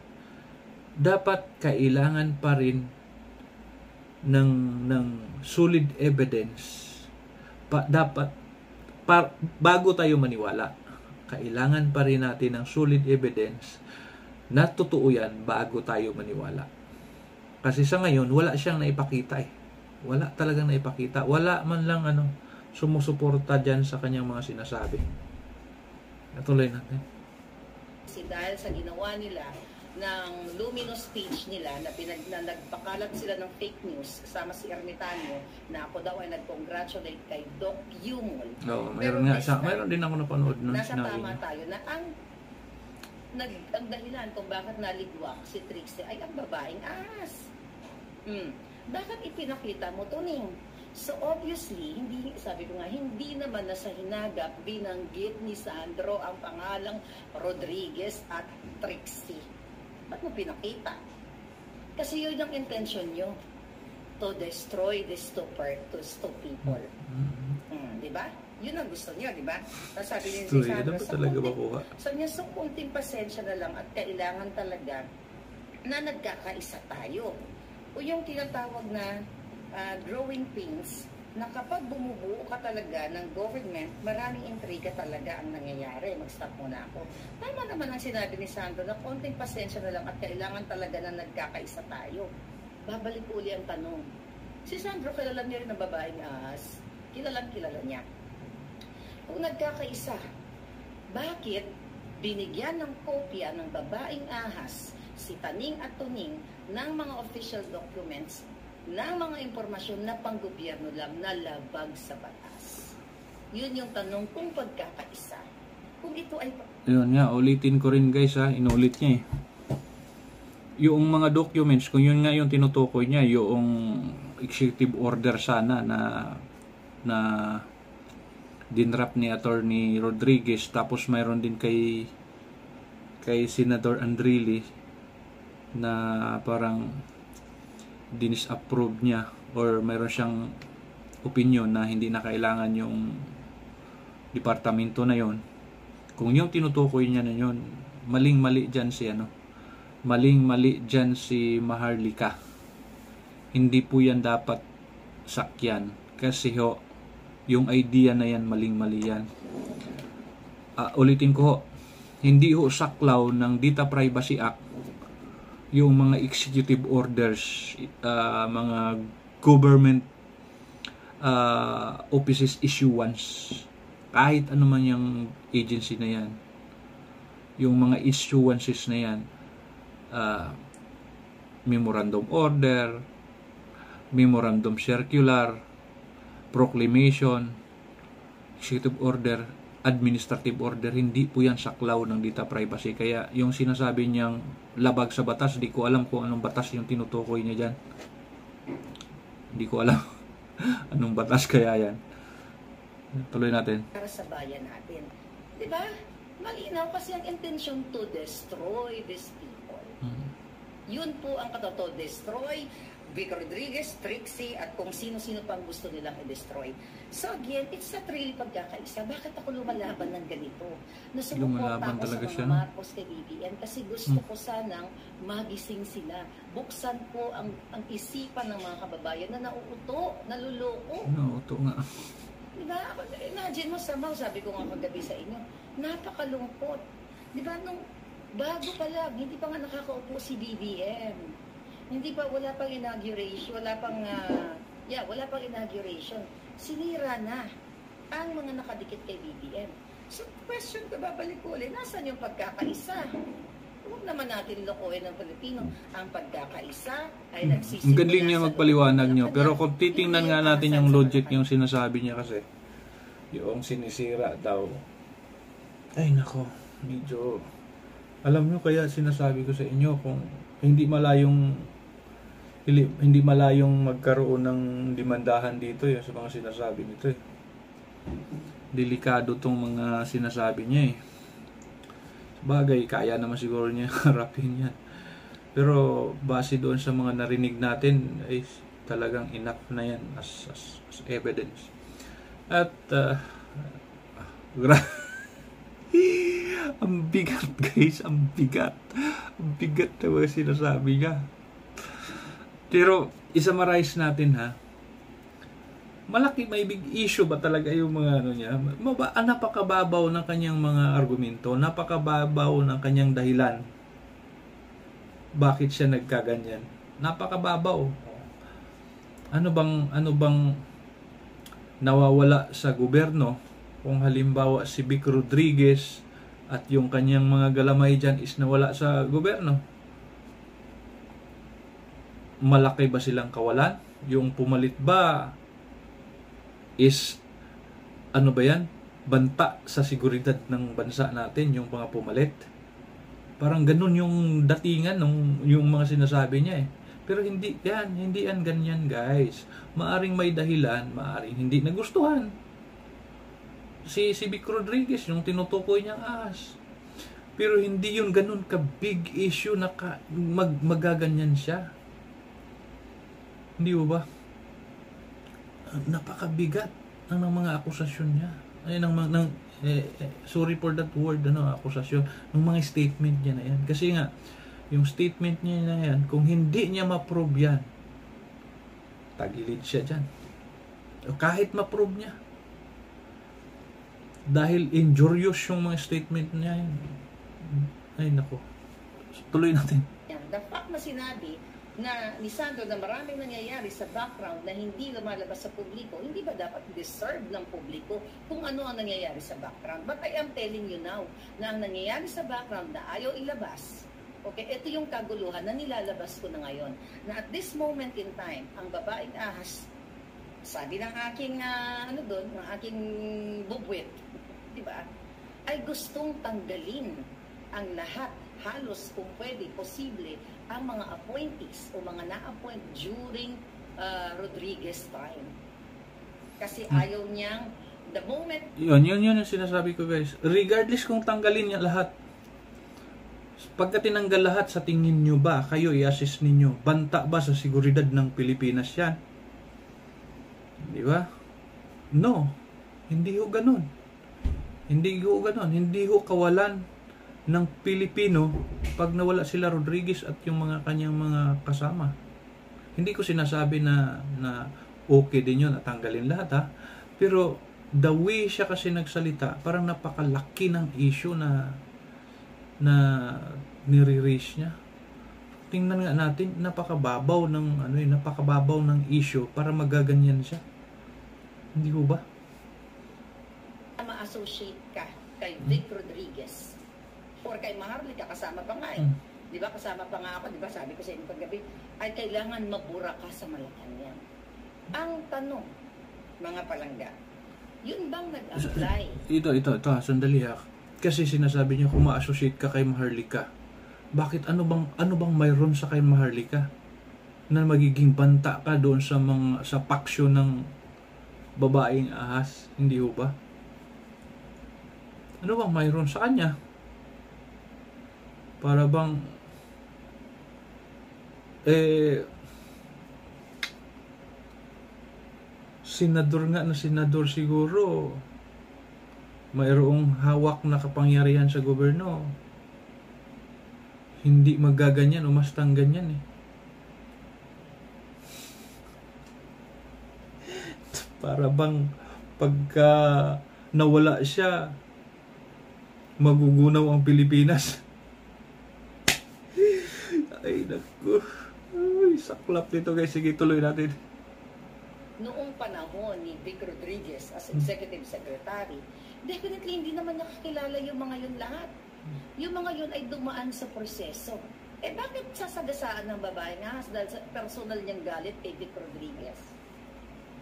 dapat kailangan pa rin ng ng solid evidence pa, dapat pa, bago tayo maniwala kailangan pa rin natin ng solid evidence na totoo yan bago tayo maniwala. Kasi sa ngayon wala siyang naipakita eh. Wala talagang naipakita. Wala man lang ano sumusuporta dyan sa kanyang mga sinasabi. Natuloy natin. Kasi dahil sa ginawa nila ng luminous page nila na, pinag, na nagpakalat sila ng fake news kasama si Ermitanio na ako daw ay nag-congratulate kay Doc Yumol. Oo, Pero mayroon nga time, mayroon din ako napanood nun Nasa tama niya. tayo na ang nag, ang dahilan kung bakit naligwak si Trixie ay ang babaeng ahas. Hmm. Bakit ipinakita mo, Tuning? So obviously, hindi, sabi ko nga, hindi naman na sa hinagap binanggit ni Sandro ang pangalang Rodriguez at Trixie. Ba't mo pinakita? Kasi yun yung intention nyo. To destroy per, to two people. Mm-hmm. Mm, di ba? Yun ang gusto niyo, di ba? Sabi ni So, si dapat sa talaga kunting- makuha. So niya, so kunting pasensya na lang at kailangan talaga na nagkakaisa tayo. O yung tinatawag na ah, growing pains, na kapag bumubuo ka talaga ng government, maraming intriga talaga ang nangyayari. Mag-stop muna ako. Tama naman ang sinabi ni Sandro na konting pasensya na lang at kailangan talaga na nagkakaisa tayo. Babalik uli ang tanong. Si Sandro, kilala niya rin ang babaeng ahas. Kilalang kilala niya. Kung nagkakaisa, bakit binigyan ng kopya ng babaeng ahas si Taning at Tuning ng mga official documents ng mga impormasyon na panggobyerno lang na labag sa batas? Yun yung tanong kung pagkakaisa. Kung ito ay Yun nga, ulitin ko rin guys ha, inulit niya eh. Yung mga documents, kung yun nga yung tinutukoy niya, yung executive order sana na na dinrap ni Attorney Rodriguez tapos mayroon din kay kay Senator Andrilli na parang dinisapprove niya or mayroon siyang opinion na hindi na kailangan yung departamento na yon kung yung tinutukoy niya na yun, maling-mali dyan si ano, maling-mali dyan si Maharlika. Hindi po yan dapat sakyan. Kasi ho, yung idea na yan, maling-mali yan. Ah, ulitin ko ho, hindi ho saklaw ng Data Privacy Act yung mga executive orders, ah, mga government ah, offices issuance kahit ano man yung agency na yan. Yung mga issuances na yan ah, memorandum order memorandum circular proclamation executive order administrative order hindi po yan saklaw ng data privacy kaya yung sinasabi niyang labag sa batas di ko alam kung anong batas yung tinutukoy niya dyan hindi ko alam (laughs) anong batas kaya yan tuloy natin para sa bayan natin. Di ba? Malinaw kasi ang intention to destroy these people. Mhm. Yun po ang katoto, destroy Vic Rodriguez, Trixie, at kung sino-sino pang gusto nilang i-destroy. So again, it's not really pagkakaisa. Bakit ako lumalaban ng ganito? Nasumuporta Lumalaban ako talaga sa siya, mga no? Marcos kay BBM kasi gusto Hmm. ko sanang magising sila. Buksan po ang, ang isipan ng mga kababayan na nauuto, naluloko. no, ito nga Di ba? Imagine mo somehow, sabi ko nga kagabi sa inyo, napakalungkot. Di ba, nung bago pa lang, hindi pa nga nakakaupo si BBM. Hindi pa, wala pang inauguration, wala pang, ah, yeah, wala pang inauguration. Sinira na ang mga nakadikit kay BBM. So, question ko, babalik ko ulit, nasan yung pagkakaisa? Huwag naman natin lokohin ng Pilipino. Ang pagkakaisa ay nagsisimula Ang galing niya magpaliwanag niyo. Pero kung titingnan nga natin yung logic yung sinasabi niya kasi, yung sinisira daw. Ay nako, medyo, alam niyo kaya sinasabi ko sa inyo kung hindi malayong hindi, hindi malayong magkaroon ng demandahan dito yung sa mga sinasabi nito eh. Delikado tong mga sinasabi niya eh. Bagay, kaya naman siguro niya (laughs) harapin yan. Pero base doon sa mga narinig natin ay talagang enough na yan as, as, as evidence. At uh, gra- (laughs) ang bigat guys, ang bigat. Ang bigat na mga sinasabi niya. Pero isa-marize natin ha. Malaki may big issue ba talaga yung mga ano niya? Maba, ah, napakababaw ng kanyang mga argumento, napakababaw ng kanyang dahilan. Bakit siya nagkaganyan? Napakababaw. Ano bang ano bang nawawala sa gobyerno kung halimbawa si Vic Rodriguez at yung kanyang mga galamay dyan is nawala sa gobyerno? Malaki ba silang kawalan? Yung pumalit ba is ano ba yan? Banta sa seguridad ng bansa natin yung mga pumalit. Parang ganun yung datingan nung yung mga sinasabi niya eh. Pero hindi yan, hindi yan ganyan guys. Maaring may dahilan, maaring hindi nagustuhan. Si si Vic Rodriguez yung tinutukoy niyang ahas. Pero hindi yun ganun ka big issue na ka, mag, magaganyan siya. Hindi ba ba? Napakabigat ng, ng mga akusasyon niya. Ay, ng, ng, eh, eh, sorry for that word, ano, akusasyon. Ng mga statement niya na yan. Kasi nga, yung statement niya na yan, kung hindi niya ma-prove yan, tagilid siya dyan. O kahit ma-prove niya. Dahil injurious yung mga statement niya yan. Ay, nako. Tuloy natin. Yan. The fact na sinabi na ni Sandro na maraming nangyayari sa background na hindi lumalabas sa publiko, hindi ba dapat deserve ng publiko kung ano ang nangyayari sa background? But I am telling you now na ang nangyayari sa background na ayaw ilabas, okay, ito yung kaguluhan na nilalabas ko na ngayon. Na at this moment in time, ang babaeng ahas, sabi ng aking, ah, ano doon, ng aking bubwit, (laughs) di ba, ay gustong tanggalin ang lahat, halos kung pwede, posible, ang mga appointees o mga na-appoint during uh, Rodriguez time. Kasi Hmm. ayaw niyang, the moment Yun, yun, yun yung sinasabi ko guys. Regardless kung tanggalin niya lahat. Pagka tinanggal lahat sa tingin nyo ba, kayo i-assist ninyo, banta ba sa seguridad ng Pilipinas yan? Di ba? No. Hindi ho ganun. Hindi ho ganun. Hindi ho kawalan ng Pilipino pag nawala sila Rodriguez at yung mga kanyang mga kasama. Hindi ko sinasabi na na okay din yun at tanggalin lahat ha. Pero the way siya kasi nagsalita, parang napakalaki ng issue na na nire-raise niya. Tingnan nga natin, napakababaw ng ano eh, napakababaw ng issue para magaganyan siya. Hindi ho ba? ma-associate ka kay Vic Rodriguez or kay Maharlika, kasama pa nga eh. Hmm. Di ba, kasama pa nga ako, di ba, sabi ko sa inyo paggabi, ay kailangan mabura ka sa Malacanang. Ang tanong, mga palangga, yun bang nag-apply? Ito, ito, ito ha, sandali ha. Kasi sinasabi niya kung ma-associate ka kay Maharlika. Bakit ano bang ano bang mayroon sa kay Maharlika na magiging banta ka doon sa mga sa paksyo ng babaeng ahas, hindi ho ba? Ano bang mayroon sa kanya? Para bang eh senador nga na senador siguro mayroong hawak na kapangyarihan sa gobyerno. Hindi magaganyan o mas ganyan eh. (laughs) Para bang pagka nawala siya magugunaw ang Pilipinas (laughs) ay naku ay saklap nito guys sige tuloy natin Noong panahon ni Vic Rodriguez as Executive Secretary, definitely hindi naman nakakilala yung mga yun lahat. Yung mga yun ay dumaan sa proseso. Eh bakit sasagasaan ng babae nga dahil sa personal niyang galit kay Vic Rodriguez?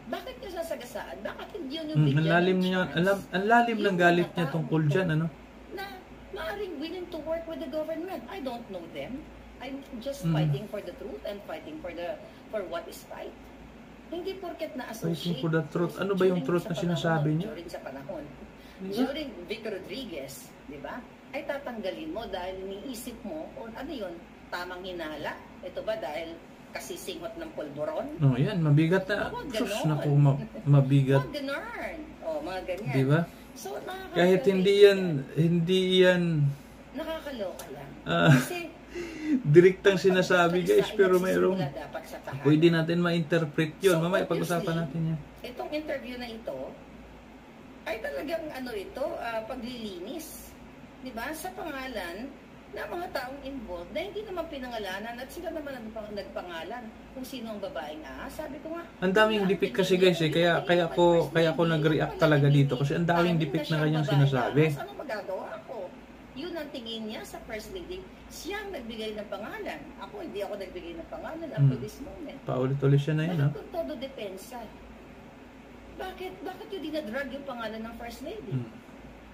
Bakit niya sasagasaan? Bakit hindi yun yung ang bigyan lalim niya, alam, ang lalim ng galit niya tungkol ko diyan, ano? na maaaring willing to work with the government. I don't know them. I'm just Mm. fighting for the truth and fighting for the for what is right. Hindi porket na associate. Fighting for the truth. Ano ba yung truth na sinasabi niyo? During sa panahon. Di ba? During Vic Rodriguez, di ba? Ay tatanggalin mo dahil iniisip mo, o ano yun, tamang hinala. Ito ba dahil kasi singot ng polboron? Oh, yan, mabigat na. Huwag Sus, naku, ma- mabigat. Huwag ganun. O, mga ganyan. Di ba? So, Kahit hindi yan, hindi yan Nakakaloka lang. Ah. Kasi, direktang sinasabi guys, pero mayroong pwede natin ma-interpret yun. So, Mamaya pag-usapan natin yan. Itong interview na ito, ay talagang ano ito, ah, paglilinis. Ba? Sa pangalan ng mga taong involved na hindi naman pinangalanan at sila naman ang pang- nagpangalan kung sino ang babaeng ah. Sabi ko nga, Ang daming dipik kasi guys eh, kaya kaya ko kaya ko nag-react talaga dito kasi ang daming dipik na kanyang sinasabi. Ano magagawa ko? Yun ang tingin niya sa first lady. Siya ang nagbigay ng pangalan. Ako, hindi ako nagbigay ng pangalan up to Hmm. this moment. Paulit-ulit siya na yun, ah. Bakit todo depensa? Bakit, bakit yung dinadrag yung pangalan ng First Lady? Hmm.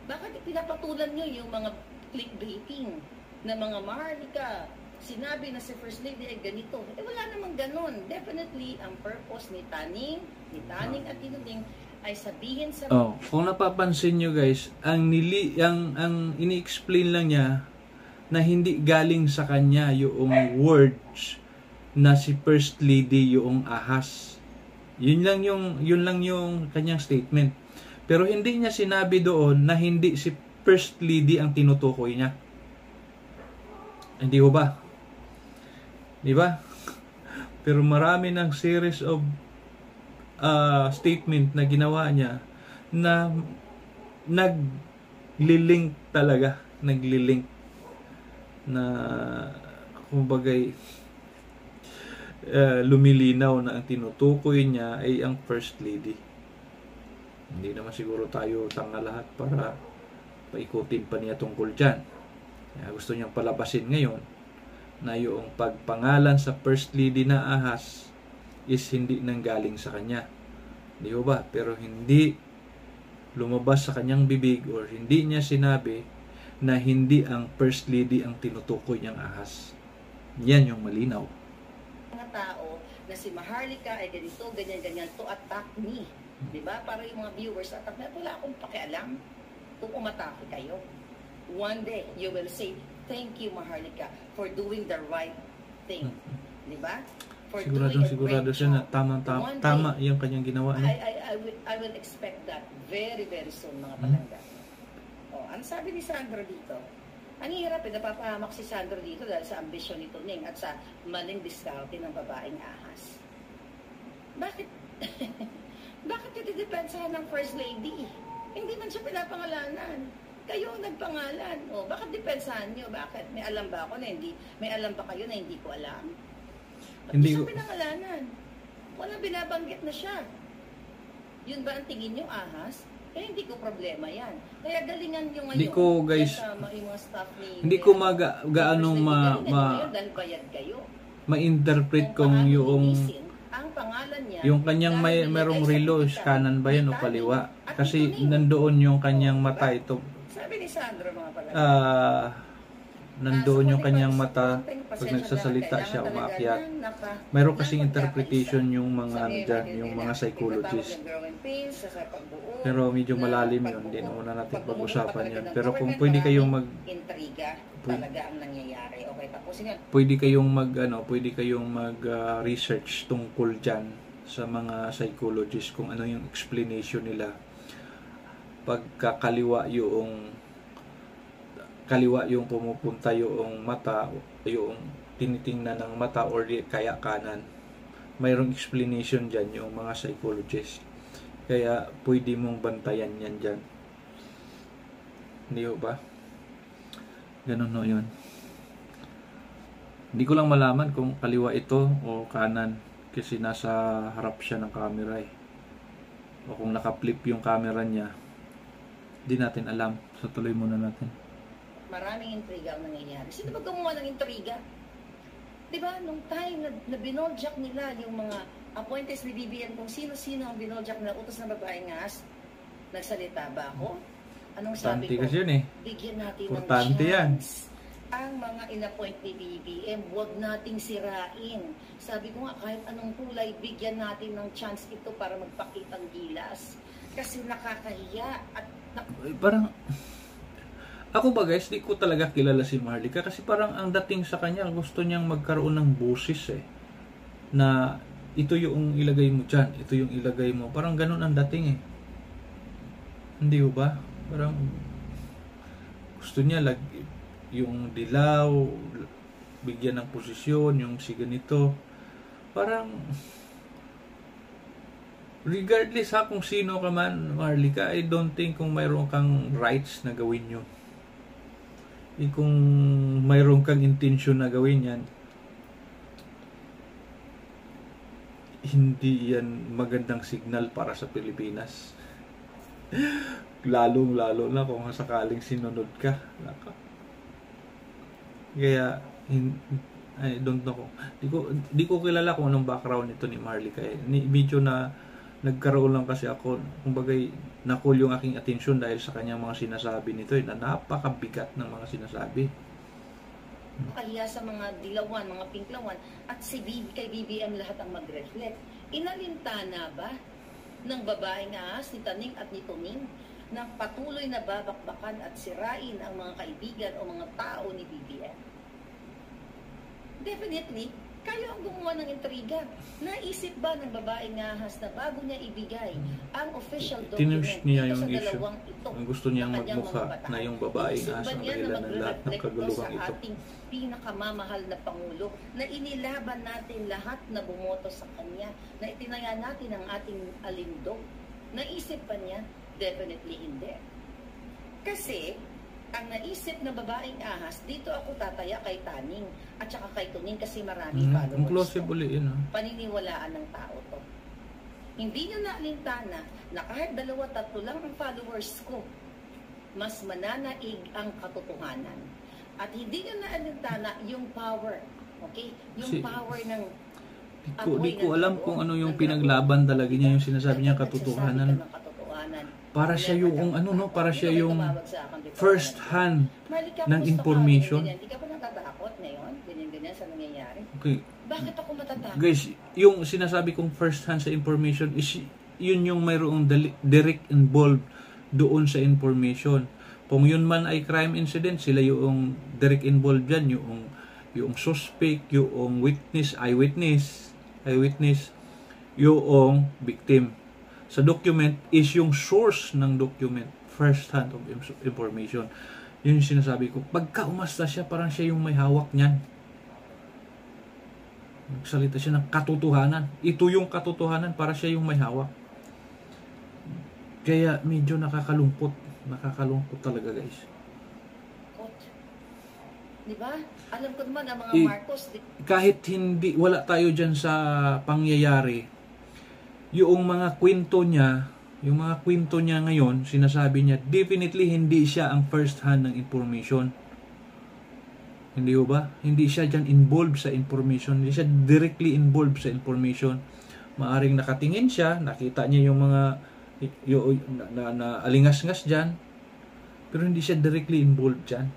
Bakit pinapatulan nyo yung mga clickbaiting? na mga Maharlika, sinabi na si First Lady ay ganito. Eh wala namang ganon. Definitely, ang purpose ni Taning, ni Taning at Tinuding ay sabihin sa Oh, kung napapansin nyo guys, ang nili ang ang ini-explain lang niya na hindi galing sa kanya yung words na si First Lady yung ahas. Yun lang yung yun lang yung kanyang statement. Pero hindi niya sinabi doon na hindi si First Lady ang tinutukoy niya. Hindi ho ba? Di ba? (laughs) Pero marami ng series of uh, statement na ginawa niya na naglilink talaga. Naglilink na kumbagay uh, lumilinaw na ang tinutukoy niya ay ang First Lady. Hindi naman siguro tayo tanga lahat para paikutin pa niya tungkol dyan. Kaya gusto niyang palabasin ngayon na yung pagpangalan sa First Lady na ahas is hindi nanggaling sa kanya. Di ba? Pero hindi lumabas sa kanyang bibig or hindi niya sinabi na hindi ang First Lady ang tinutukoy niyang ahas. Yan yung malinaw. Mga tao na si Maharlika ay ganito, ganyan, ganyan, to attack me. Di ba? Para yung mga viewers attack me. Wala akong pakialam kung umatake kayo. One day, you will say, thank you, Maharlika, for doing the right thing. Di ba? For Sigurado, doing a sigurado siya na tama, tama, One tama day, yung kanyang ginawa I, niya. I, I, will, I will expect that very, very soon, mga Hmm. palangga. Oh, ang sabi ni Sandro dito, ang hirap eh, napapahamak si Sandro dito dahil sa ambisyon ni Tuning at sa maling diskarte ng babaeng ahas. Bakit? (laughs) Bakit ito depensahan ng First Lady? Hindi man siya pinapangalanan. Kayo ang nagpangalan. O, bakit depensahan nyo? Bakit? May alam ba ako na hindi? May alam ba kayo na hindi ko alam? Hindi ko- pinangalanan? Walang binabanggit na siya. Yun ba ang tingin nyo, ahas? Eh, hindi ko problema yan. Kaya galingan nyo ngayon. Hindi ko, guys, kasama yung mga staff ni... Hindi ko maga, gaano First Lady, ma, ma, dahil bayad kayo. ma-interpret Kung yung ang pangalan niya. yung kanyang may merong binigay sa relo is kapitan, kanan ba yan o kaliwa? Kasi yun. nandoon yung kanyang mata ito. Sabi ni Sandro mga pala. Ah, nandoon yung kanyang mata. Pag nagsasalita siya umakyat. Mayroon kasing interpretation yung mga ano dyan, yung mga psychologist. Pero medyo malalim yun, hindi na muna natin pag-usapan yan. Pero kung pwede kayong mag Pwede- pwede kayong mag ano, pwede kayong mag ah, research tungkol diyan sa mga psychologist kung ano yung explanation nila. Pagkakaliwa yung kaliwa yung pumupunta yung mata yung tinitingnan ng mata or kaya kanan mayroong explanation dyan yung mga psychologist kaya pwede mong bantayan yan dyan hindi ba ganun no yun hindi ko lang malaman kung kaliwa ito o kanan kasi nasa harap siya ng camera eh. O kung naka-flip yung camera niya, hindi natin alam. So tuloy muna natin. Maraming intriga ang nangyayari. Sino ba gumawa ng intriga? Di ba, nung time na, na binoljak nila yung mga appointees ni BBM kung sino-sino ang binoljak na utos ng babaeng ngas, nagsalita ba ako? Anong sabi Importante ko? kasi yun eh. Bigyan natin Importante ng yan. chance. Ang mga inappoint ni BBM, huwag nating sirain. Sabi ko nga, kahit anong kulay, bigyan natin ng chance ito para magpakitang gilas. Kasi nakakahiya at na- Eh, Parang, ako ba guys, di ko talaga kilala si Marlica kasi parang ang dating sa kanya, gusto niyang magkaroon ng boses eh. Na ito yung ilagay mo dyan, ito yung ilagay mo. Parang ganun ang dating eh. Hindi ba? Parang gusto niya lag yung dilaw, bigyan ng posisyon, yung si ganito. Parang regardless ha kung sino ka man, Marlica, I don't think kung mayroon kang rights na gawin yun. Eh, kung mayroon kang intention na gawin yan, hindi yan magandang signal para sa Pilipinas. (laughs) Lalong lalo na kung sakaling sinunod ka. Kaya, I don't know di ko, di ko kilala kung anong background nito ni Marlica. Eh. Ni, medyo na nagkaroon lang kasi ako, kumbagay, nakul yung aking atensyon dahil sa kanyang mga sinasabi nito eh, na napakabigat ng mga sinasabi. Kahiya sa mga dilawan, mga pinklawan, at si BB, kay BBM lahat ang mag-reflect. Inalintana ba ng babaeng ahas ni Taning at ni Tuning na patuloy na babakbakan at sirain ang mga kaibigan o mga tao ni BBM? Definitely, kayo ang gumawa ng intriga. Naisip ba ng babaeng ahas na bago niya ibigay ang official document Tinus niya yung issue. ito, Ang gusto niyang magmukha na yung babaeng asa ang dahilan ng lahat ng kaguluhan to ito. ating pinakamamahal na Pangulo na inilaban natin lahat na bumoto sa kanya, na itinaya natin ang ating alindog. Naisip pa niya? Definitely hindi. Kasi, ang naisip na babaeng ahas, dito ako tataya kay Taning at saka kay Tuning kasi marami Mm, followers. conclusive ko. uli yun. ah. Paniniwalaan ng tao to. Hindi niya naalintana na kahit dalawa tatlo lang ang followers ko, mas mananaig ang katotohanan. At hindi niya naalintana yung power. Okay? Yung Si- power ng Di ko, di ko alam kung ano yung pinaglaban talaga niya yung sinasabi niya katotohanan. Ng katotohanan. Para siya yung ano no, para siya yung first na- hand ng information. Hindi ka ba natatakot ngayon? Ganyan-ganyan sa nangyayari. Okay. Bakit ako matatakot? Guys, yung sinasabi kong first hand sa information is yun yung mayroong direct involved doon sa information. Kung yun man ay crime incident, sila yung direct involved dyan, yung yung suspect, yung witness, eyewitness, eyewitness, yung victim. Sa document is yung source ng document, first hand of information. Yun yung sinasabi ko. Pagka umasta siya, parang siya yung may hawak niyan. Nagsalita siya ng katotohanan. Ito yung katotohanan para siya yung may hawak. Kaya medyo nakakalungkot. Nakakalungkot talaga guys. Di ba? Alam ko naman ang mga Marcos, di, Kahit hindi, wala tayo dyan sa pangyayari, yung mga kwento niya, yung mga kwento niya ngayon, sinasabi niya, definitely hindi siya ang first hand ng information. Hindi ba? Hindi siya dyan involved sa information. Hindi siya directly involved sa information. Maaring nakatingin siya, nakita niya yung mga yung, na, na, alingas-ngas dyan, pero hindi siya directly involved dyan.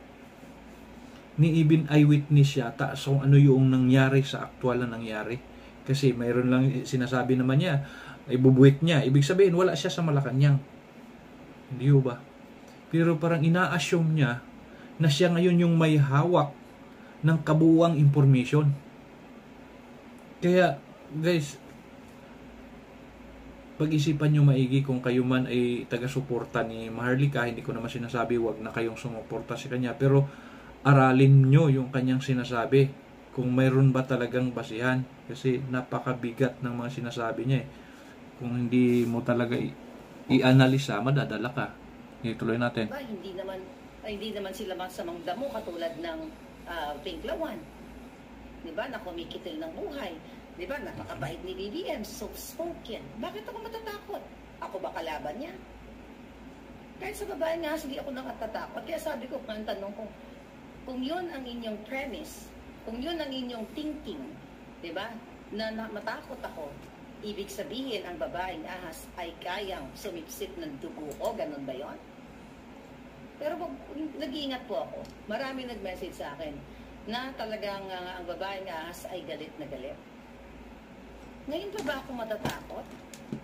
Ni even eyewitness yata so ano yung nangyari sa aktual na nangyari. Kasi mayroon lang sinasabi naman niya, ibubuwit niya. Ibig sabihin, wala siya sa Malacanang. Hindi ho ba? Pero parang ina-assume niya na siya ngayon yung may hawak ng kabuwang information. Kaya, guys, pag-isipan nyo maigi kung kayo man ay taga-suporta ni Maharlika, hindi ko naman sinasabi wag na kayong sumuporta sa kanya, pero aralin nyo yung kanyang sinasabi kung mayroon ba talagang basihan kasi napakabigat ng mga sinasabi niya eh. Kung hindi mo talaga i-analisa, madadala ka. Ituloy natin. ba, hindi naman ay, hindi naman sila masamang damo katulad ng ah, Pinklawan. Di ba? Na kumikitil ng buhay. Di ba? Napakabait ni BBM, soft-spoken. Bakit ako matatakot? Ako ba kalaban niya? Kahit sa babae nga, hindi ako nakatatakot. Kaya sabi ko, ang tanong ko, kung yun ang inyong premise, kung yun ang inyong thinking, di ba, na, na matakot ako, ibig sabihin ang babaeng ahas ay kayang sumipsip ng dugo ko, ganun ba yon? Pero nag-iingat po ako, marami nag-message sa akin na talagang ah, ang babaeng ahas ay galit na galit. Ngayon pa ba ako matatakot?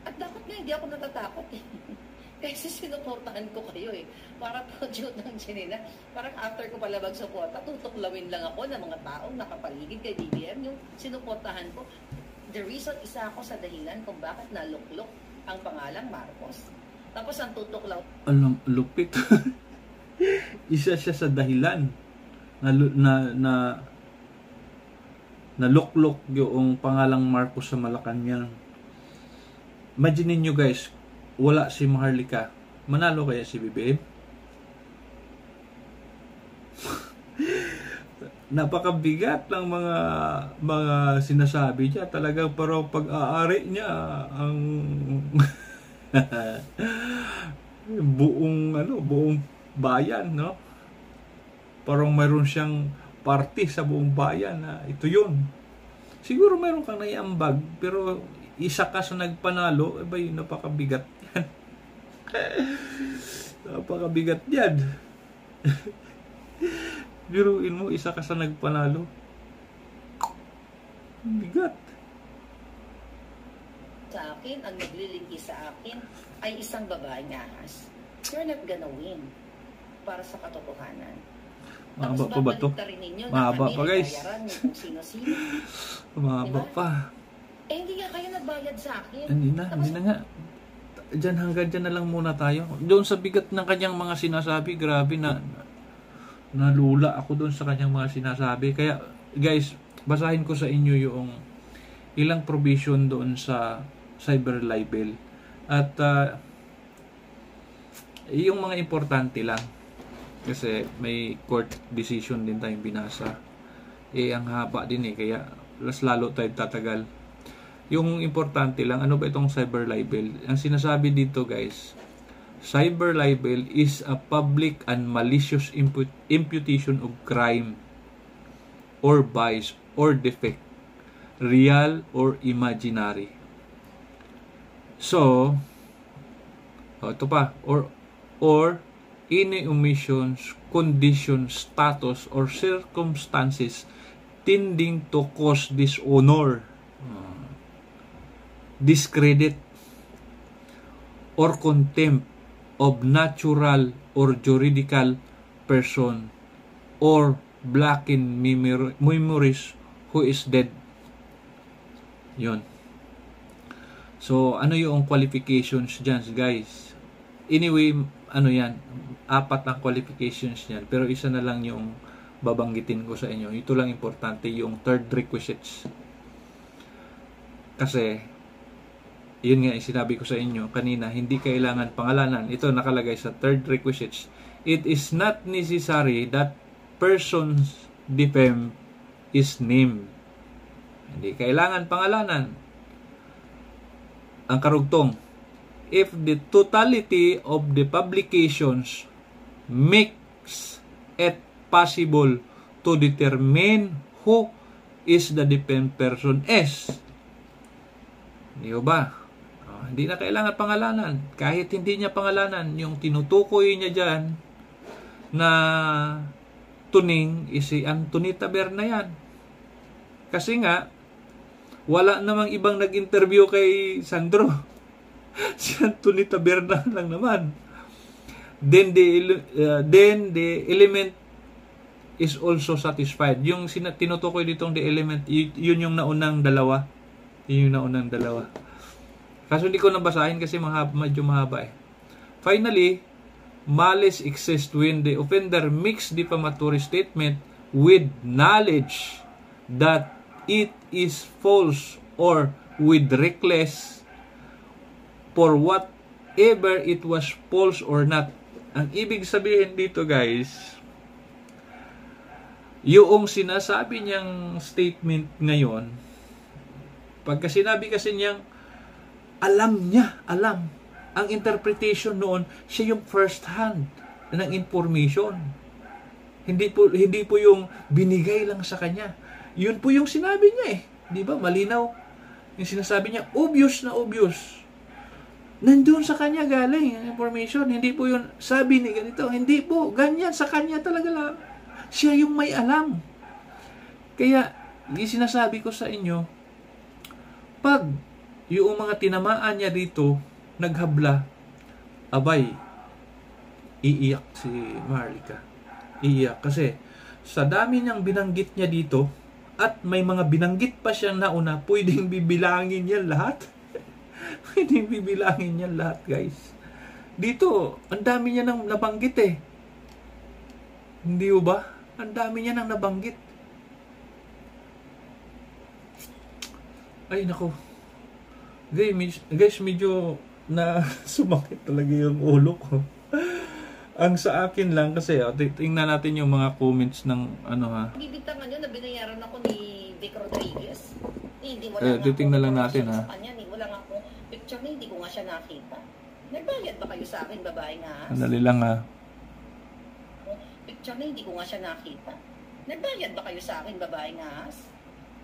At dapat nga hindi ako natatakot eh. (laughs) Kasi sinuportahan ko kayo eh. Para (laughs) Diyot ng Chinina. Parang after ko pala magsuporta, tutuklawin lang ako ng mga taong nakapaligid kay BBM. Yung sinuportahan ko, the reason, isa ako sa dahilan kung bakit naluklok ang pangalang Marcos. Tapos ang tutuklaw Alam, lupit. (laughs) Isa siya sa dahilan na na na naluklok yung pangalang Marcos sa Malacanang. Imagine niyo guys, wala si Maharlika. Manalo kaya si BBM? (laughs) Napakabigat ng mga mga sinasabi niya. Talagang parang pag-aari niya ang (laughs) buong ano, buong bayan, no? Parang mayroon siyang party sa buong bayan na ito yun. Siguro mayroon kang naiambag, pero isa ka sa nagpanalo, eh ba yun, napakabigat. Napakabigat yan. Biruin mo, isa ka sa nagpanalo. Bigat. Sa akin, ang naglilingki sa akin ay isang babaeng ahas. You're not gonna win para sa katotohanan. Mahaba pa ba to? Mahaba pa, guys. sino-sino. Mahaba Diba? pa. Eh, hindi nga kayo nagbayad sa akin. Hindi na, hindi na nga. Diyan hanggang dyan na lang muna tayo. Doon sa bigat ng kanyang mga sinasabi, grabe na nalula ako doon sa kanyang mga sinasabi. Kaya guys, basahin ko sa inyo yung ilang provision doon sa cyber libel. At ah, yung mga importante lang. Kasi may court decision din tayong binasa. Eh, ang haba din eh. Kaya mas lalo tayo tatagal. Yung importante lang, ano ba itong cyber libel? Ang sinasabi dito guys, cyber libel is a public and malicious imput- imputation of crime or vice or defect, real or imaginary. So, oh, ito pa, or or any omissions, conditions, status, or circumstances tending to cause dishonor, uh, discredit, or contempt of natural or juridical person or blacken memor- memories who is dead. Yun. So, ano yung qualifications dyan, guys? Anyway, ano yan, apat ang qualifications niyan. Pero isa na lang yung babanggitin ko sa inyo. Ito lang importante, yung third requisites. Kasi, yun nga, yung sinabi ko sa inyo kanina, hindi kailangan pangalanan. Ito nakalagay sa third requisites. It is not necessary that person's defame is named. Hindi kailangan pangalanan. Ang karugtong, if the totality of the publications makes it possible to determine who is the defamed person is. Di ba? Hindi na kailangan pangalanan. Kahit hindi niya pangalanan, yung tinutukoy niya dyan na tuning is si Antonita Berna yan. Kasi nga, wala namang ibang nag-interview kay Sandro. (laughs) si Antonita Berna lang naman. Then the, uh, then the element is also satisfied. Yung tinutukoy ditong the element, yun yung naunang dalawa. Yun yung naunang dalawa. Kaso hindi ko nabasahin kasi mahaba, medyo mahaba eh. Finally, malice exists when the offender makes defamatory statement with knowledge that it is false or with reckless for whatever it was false or not. Ang ibig sabihin dito guys, yung sinasabi niyang statement ngayon, pagka sinabi kasi niyang alam niya, alam. Ang interpretation noon, siya yung first hand ng information. Hindi po hindi po yung binigay lang sa kanya. Yun po yung sinabi niya eh. 'Di ba? Malinaw. Yung sinasabi niya, obvious na obvious. Nandun sa kanya galing ang information. Hindi po yun, sabi ni ganito. Hindi po, ganyan sa kanya talaga lang. Siya yung may alam. Kaya, yung sinasabi ko sa inyo, pag yung mga tinamaan niya dito, naghabla, abay, iiyak si Marika. Iiyak kasi sa dami niyang binanggit niya dito, at may mga binanggit pa siyang nauna, pwedeng bibilangin yan lahat. (laughs) pwedeng bibilangin yan lahat, guys. Dito, ang dami niya nang nabanggit eh. Hindi ba? Ang dami niya nang nabanggit. Ay, nako. Guys, guys, medyo na (laughs) sumakit talaga yung ulo ko. Ang sa akin lang kasi, oh, ti- tingnan natin yung mga comments ng ano ha. Bibintangan yun na binayaran ako ni Vic Rodriguez. Eh, hindi wala Eh, titingnan lang natin, ha? Kanya, ni. Wala nga akong picture na hindi ko nga siya nakita. Nagbayad ba kayo sa akin, babae nga? Sandali lang ha. Picture na hindi ko nga siya nakita. Nagbayad ba kayo sa akin, babae nga?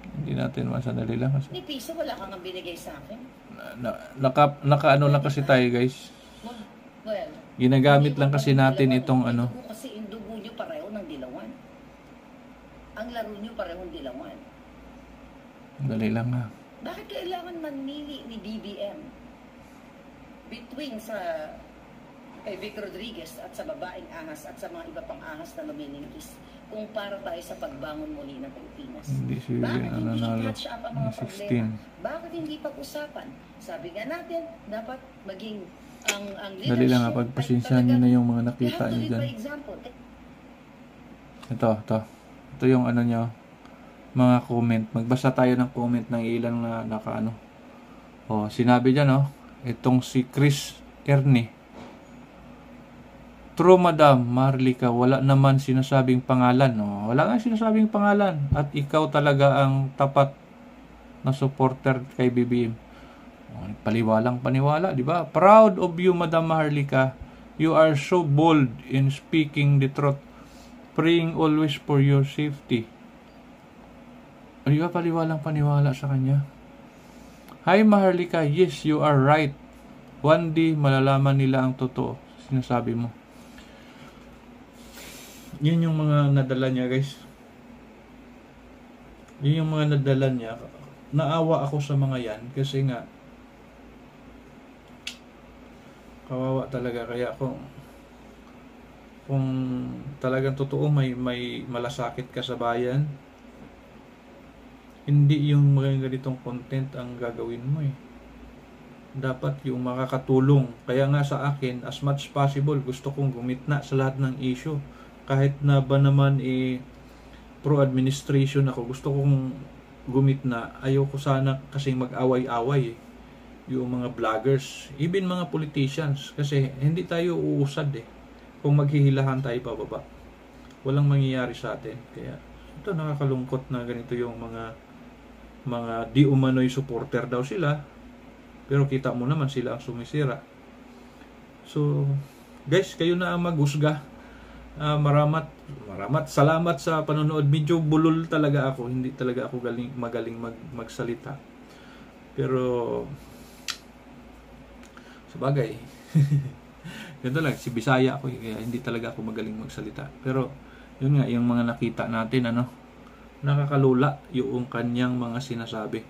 Hindi natin masanali lang. Kasi... Ni piso, wala kang binigay sa akin. Na, na, naka, naka ano lang kasi tayo guys. Well, Ginagamit lang kasi natin itong ano. Kasi indugo nyo pareho ng dilawan. Ang laro nyo parehong dilawan. Dali lang ha. Bakit kailangan manili ni BBM between sa kay Vic Rodriguez at sa babaeng ahas at sa mga iba pang ahas na lumilingkis kung para tayo sa pagbangon muli ng Pilipinas. Hindi si Bakit ano, hindi i-catch up ang mga Yung problema? Bakit hindi pag-usapan? Sabi nga natin, dapat maging ang ang leadership Dali lang Pagpasensyahan nyo na yung mga nakita nyo dyan. example. Ito, ito. Ito yung ano nyo. Mga comment. Magbasa tayo ng comment ng ilang na naka ano. Oh, sinabi dyan oh. Itong si Chris Ernie. True Madam Marlika, wala naman sinasabing pangalan. No? Wala nga sinasabing pangalan. At ikaw talaga ang tapat na supporter kay BBM. Oh, paliwalang paniwala, di ba? Proud of you, Madam Marlika. You are so bold in speaking the truth praying always for your safety. Di ba paliwalang paniwala sa kanya? Hi Maharlika, yes, you are right. One day, malalaman nila ang totoo. Sinasabi mo. Yun yung mga nadala niya, guys. Yun yung mga nadala niya. Naawa ako sa mga yan kasi nga kawawa talaga kaya kung kung talagang totoo may may malasakit ka sa bayan hindi yung mga ganitong content ang gagawin mo eh dapat yung makakatulong kaya nga sa akin as much possible gusto kong gumitna sa lahat ng issue kahit na ba naman eh pro administration ako gusto kong gumitna ayaw ko sana kasi mag-away-away eh yung mga vloggers, even mga politicians kasi hindi tayo uusad eh kung maghihilahan tayo pababa. Walang mangyayari sa atin. Kaya ito nakakalungkot na ganito yung mga mga di umano'y supporter daw sila pero kita mo naman sila ang sumisira. So, guys, kayo na ang maghusga. Ah, maramat, maramat. Salamat sa panonood. Medyo bulol talaga ako. Hindi talaga ako galing, magaling mag, magsalita. Pero, sa bagay, (laughs) ganito lang, si Bisaya ako, eh, kaya hindi talaga ako magaling magsalita. Pero, yun nga, yung mga nakita natin, ano, nakakalula yung kanyang mga sinasabi.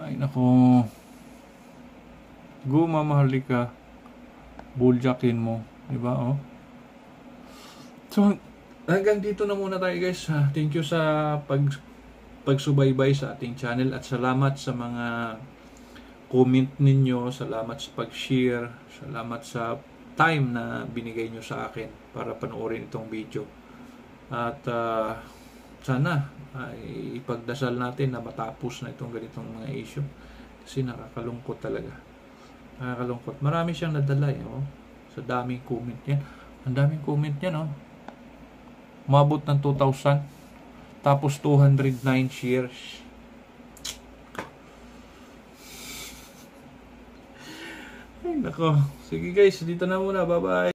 Ay, nako. Guma, mahalika. Buljakin mo. Diba, oh? So, hanggang dito na muna tayo, guys. ha. Thank you sa pag pagsubaybay sa ating channel at salamat sa mga comment ninyo, salamat sa pag-share, salamat sa time na binigay nyo sa akin para panoorin itong video. At ah, sana ay ipagdasal natin na matapos na itong ganitong mga issue kasi nakakalungkot talaga. Nakakalungkot. Marami siyang nadala eh, oh, sa daming comment niyan. Ang daming comment niyan, oh. Umabot ng 2,000. Tapos 209 shares. Ay, nako. Sige guys, dito na muna. Bye-bye.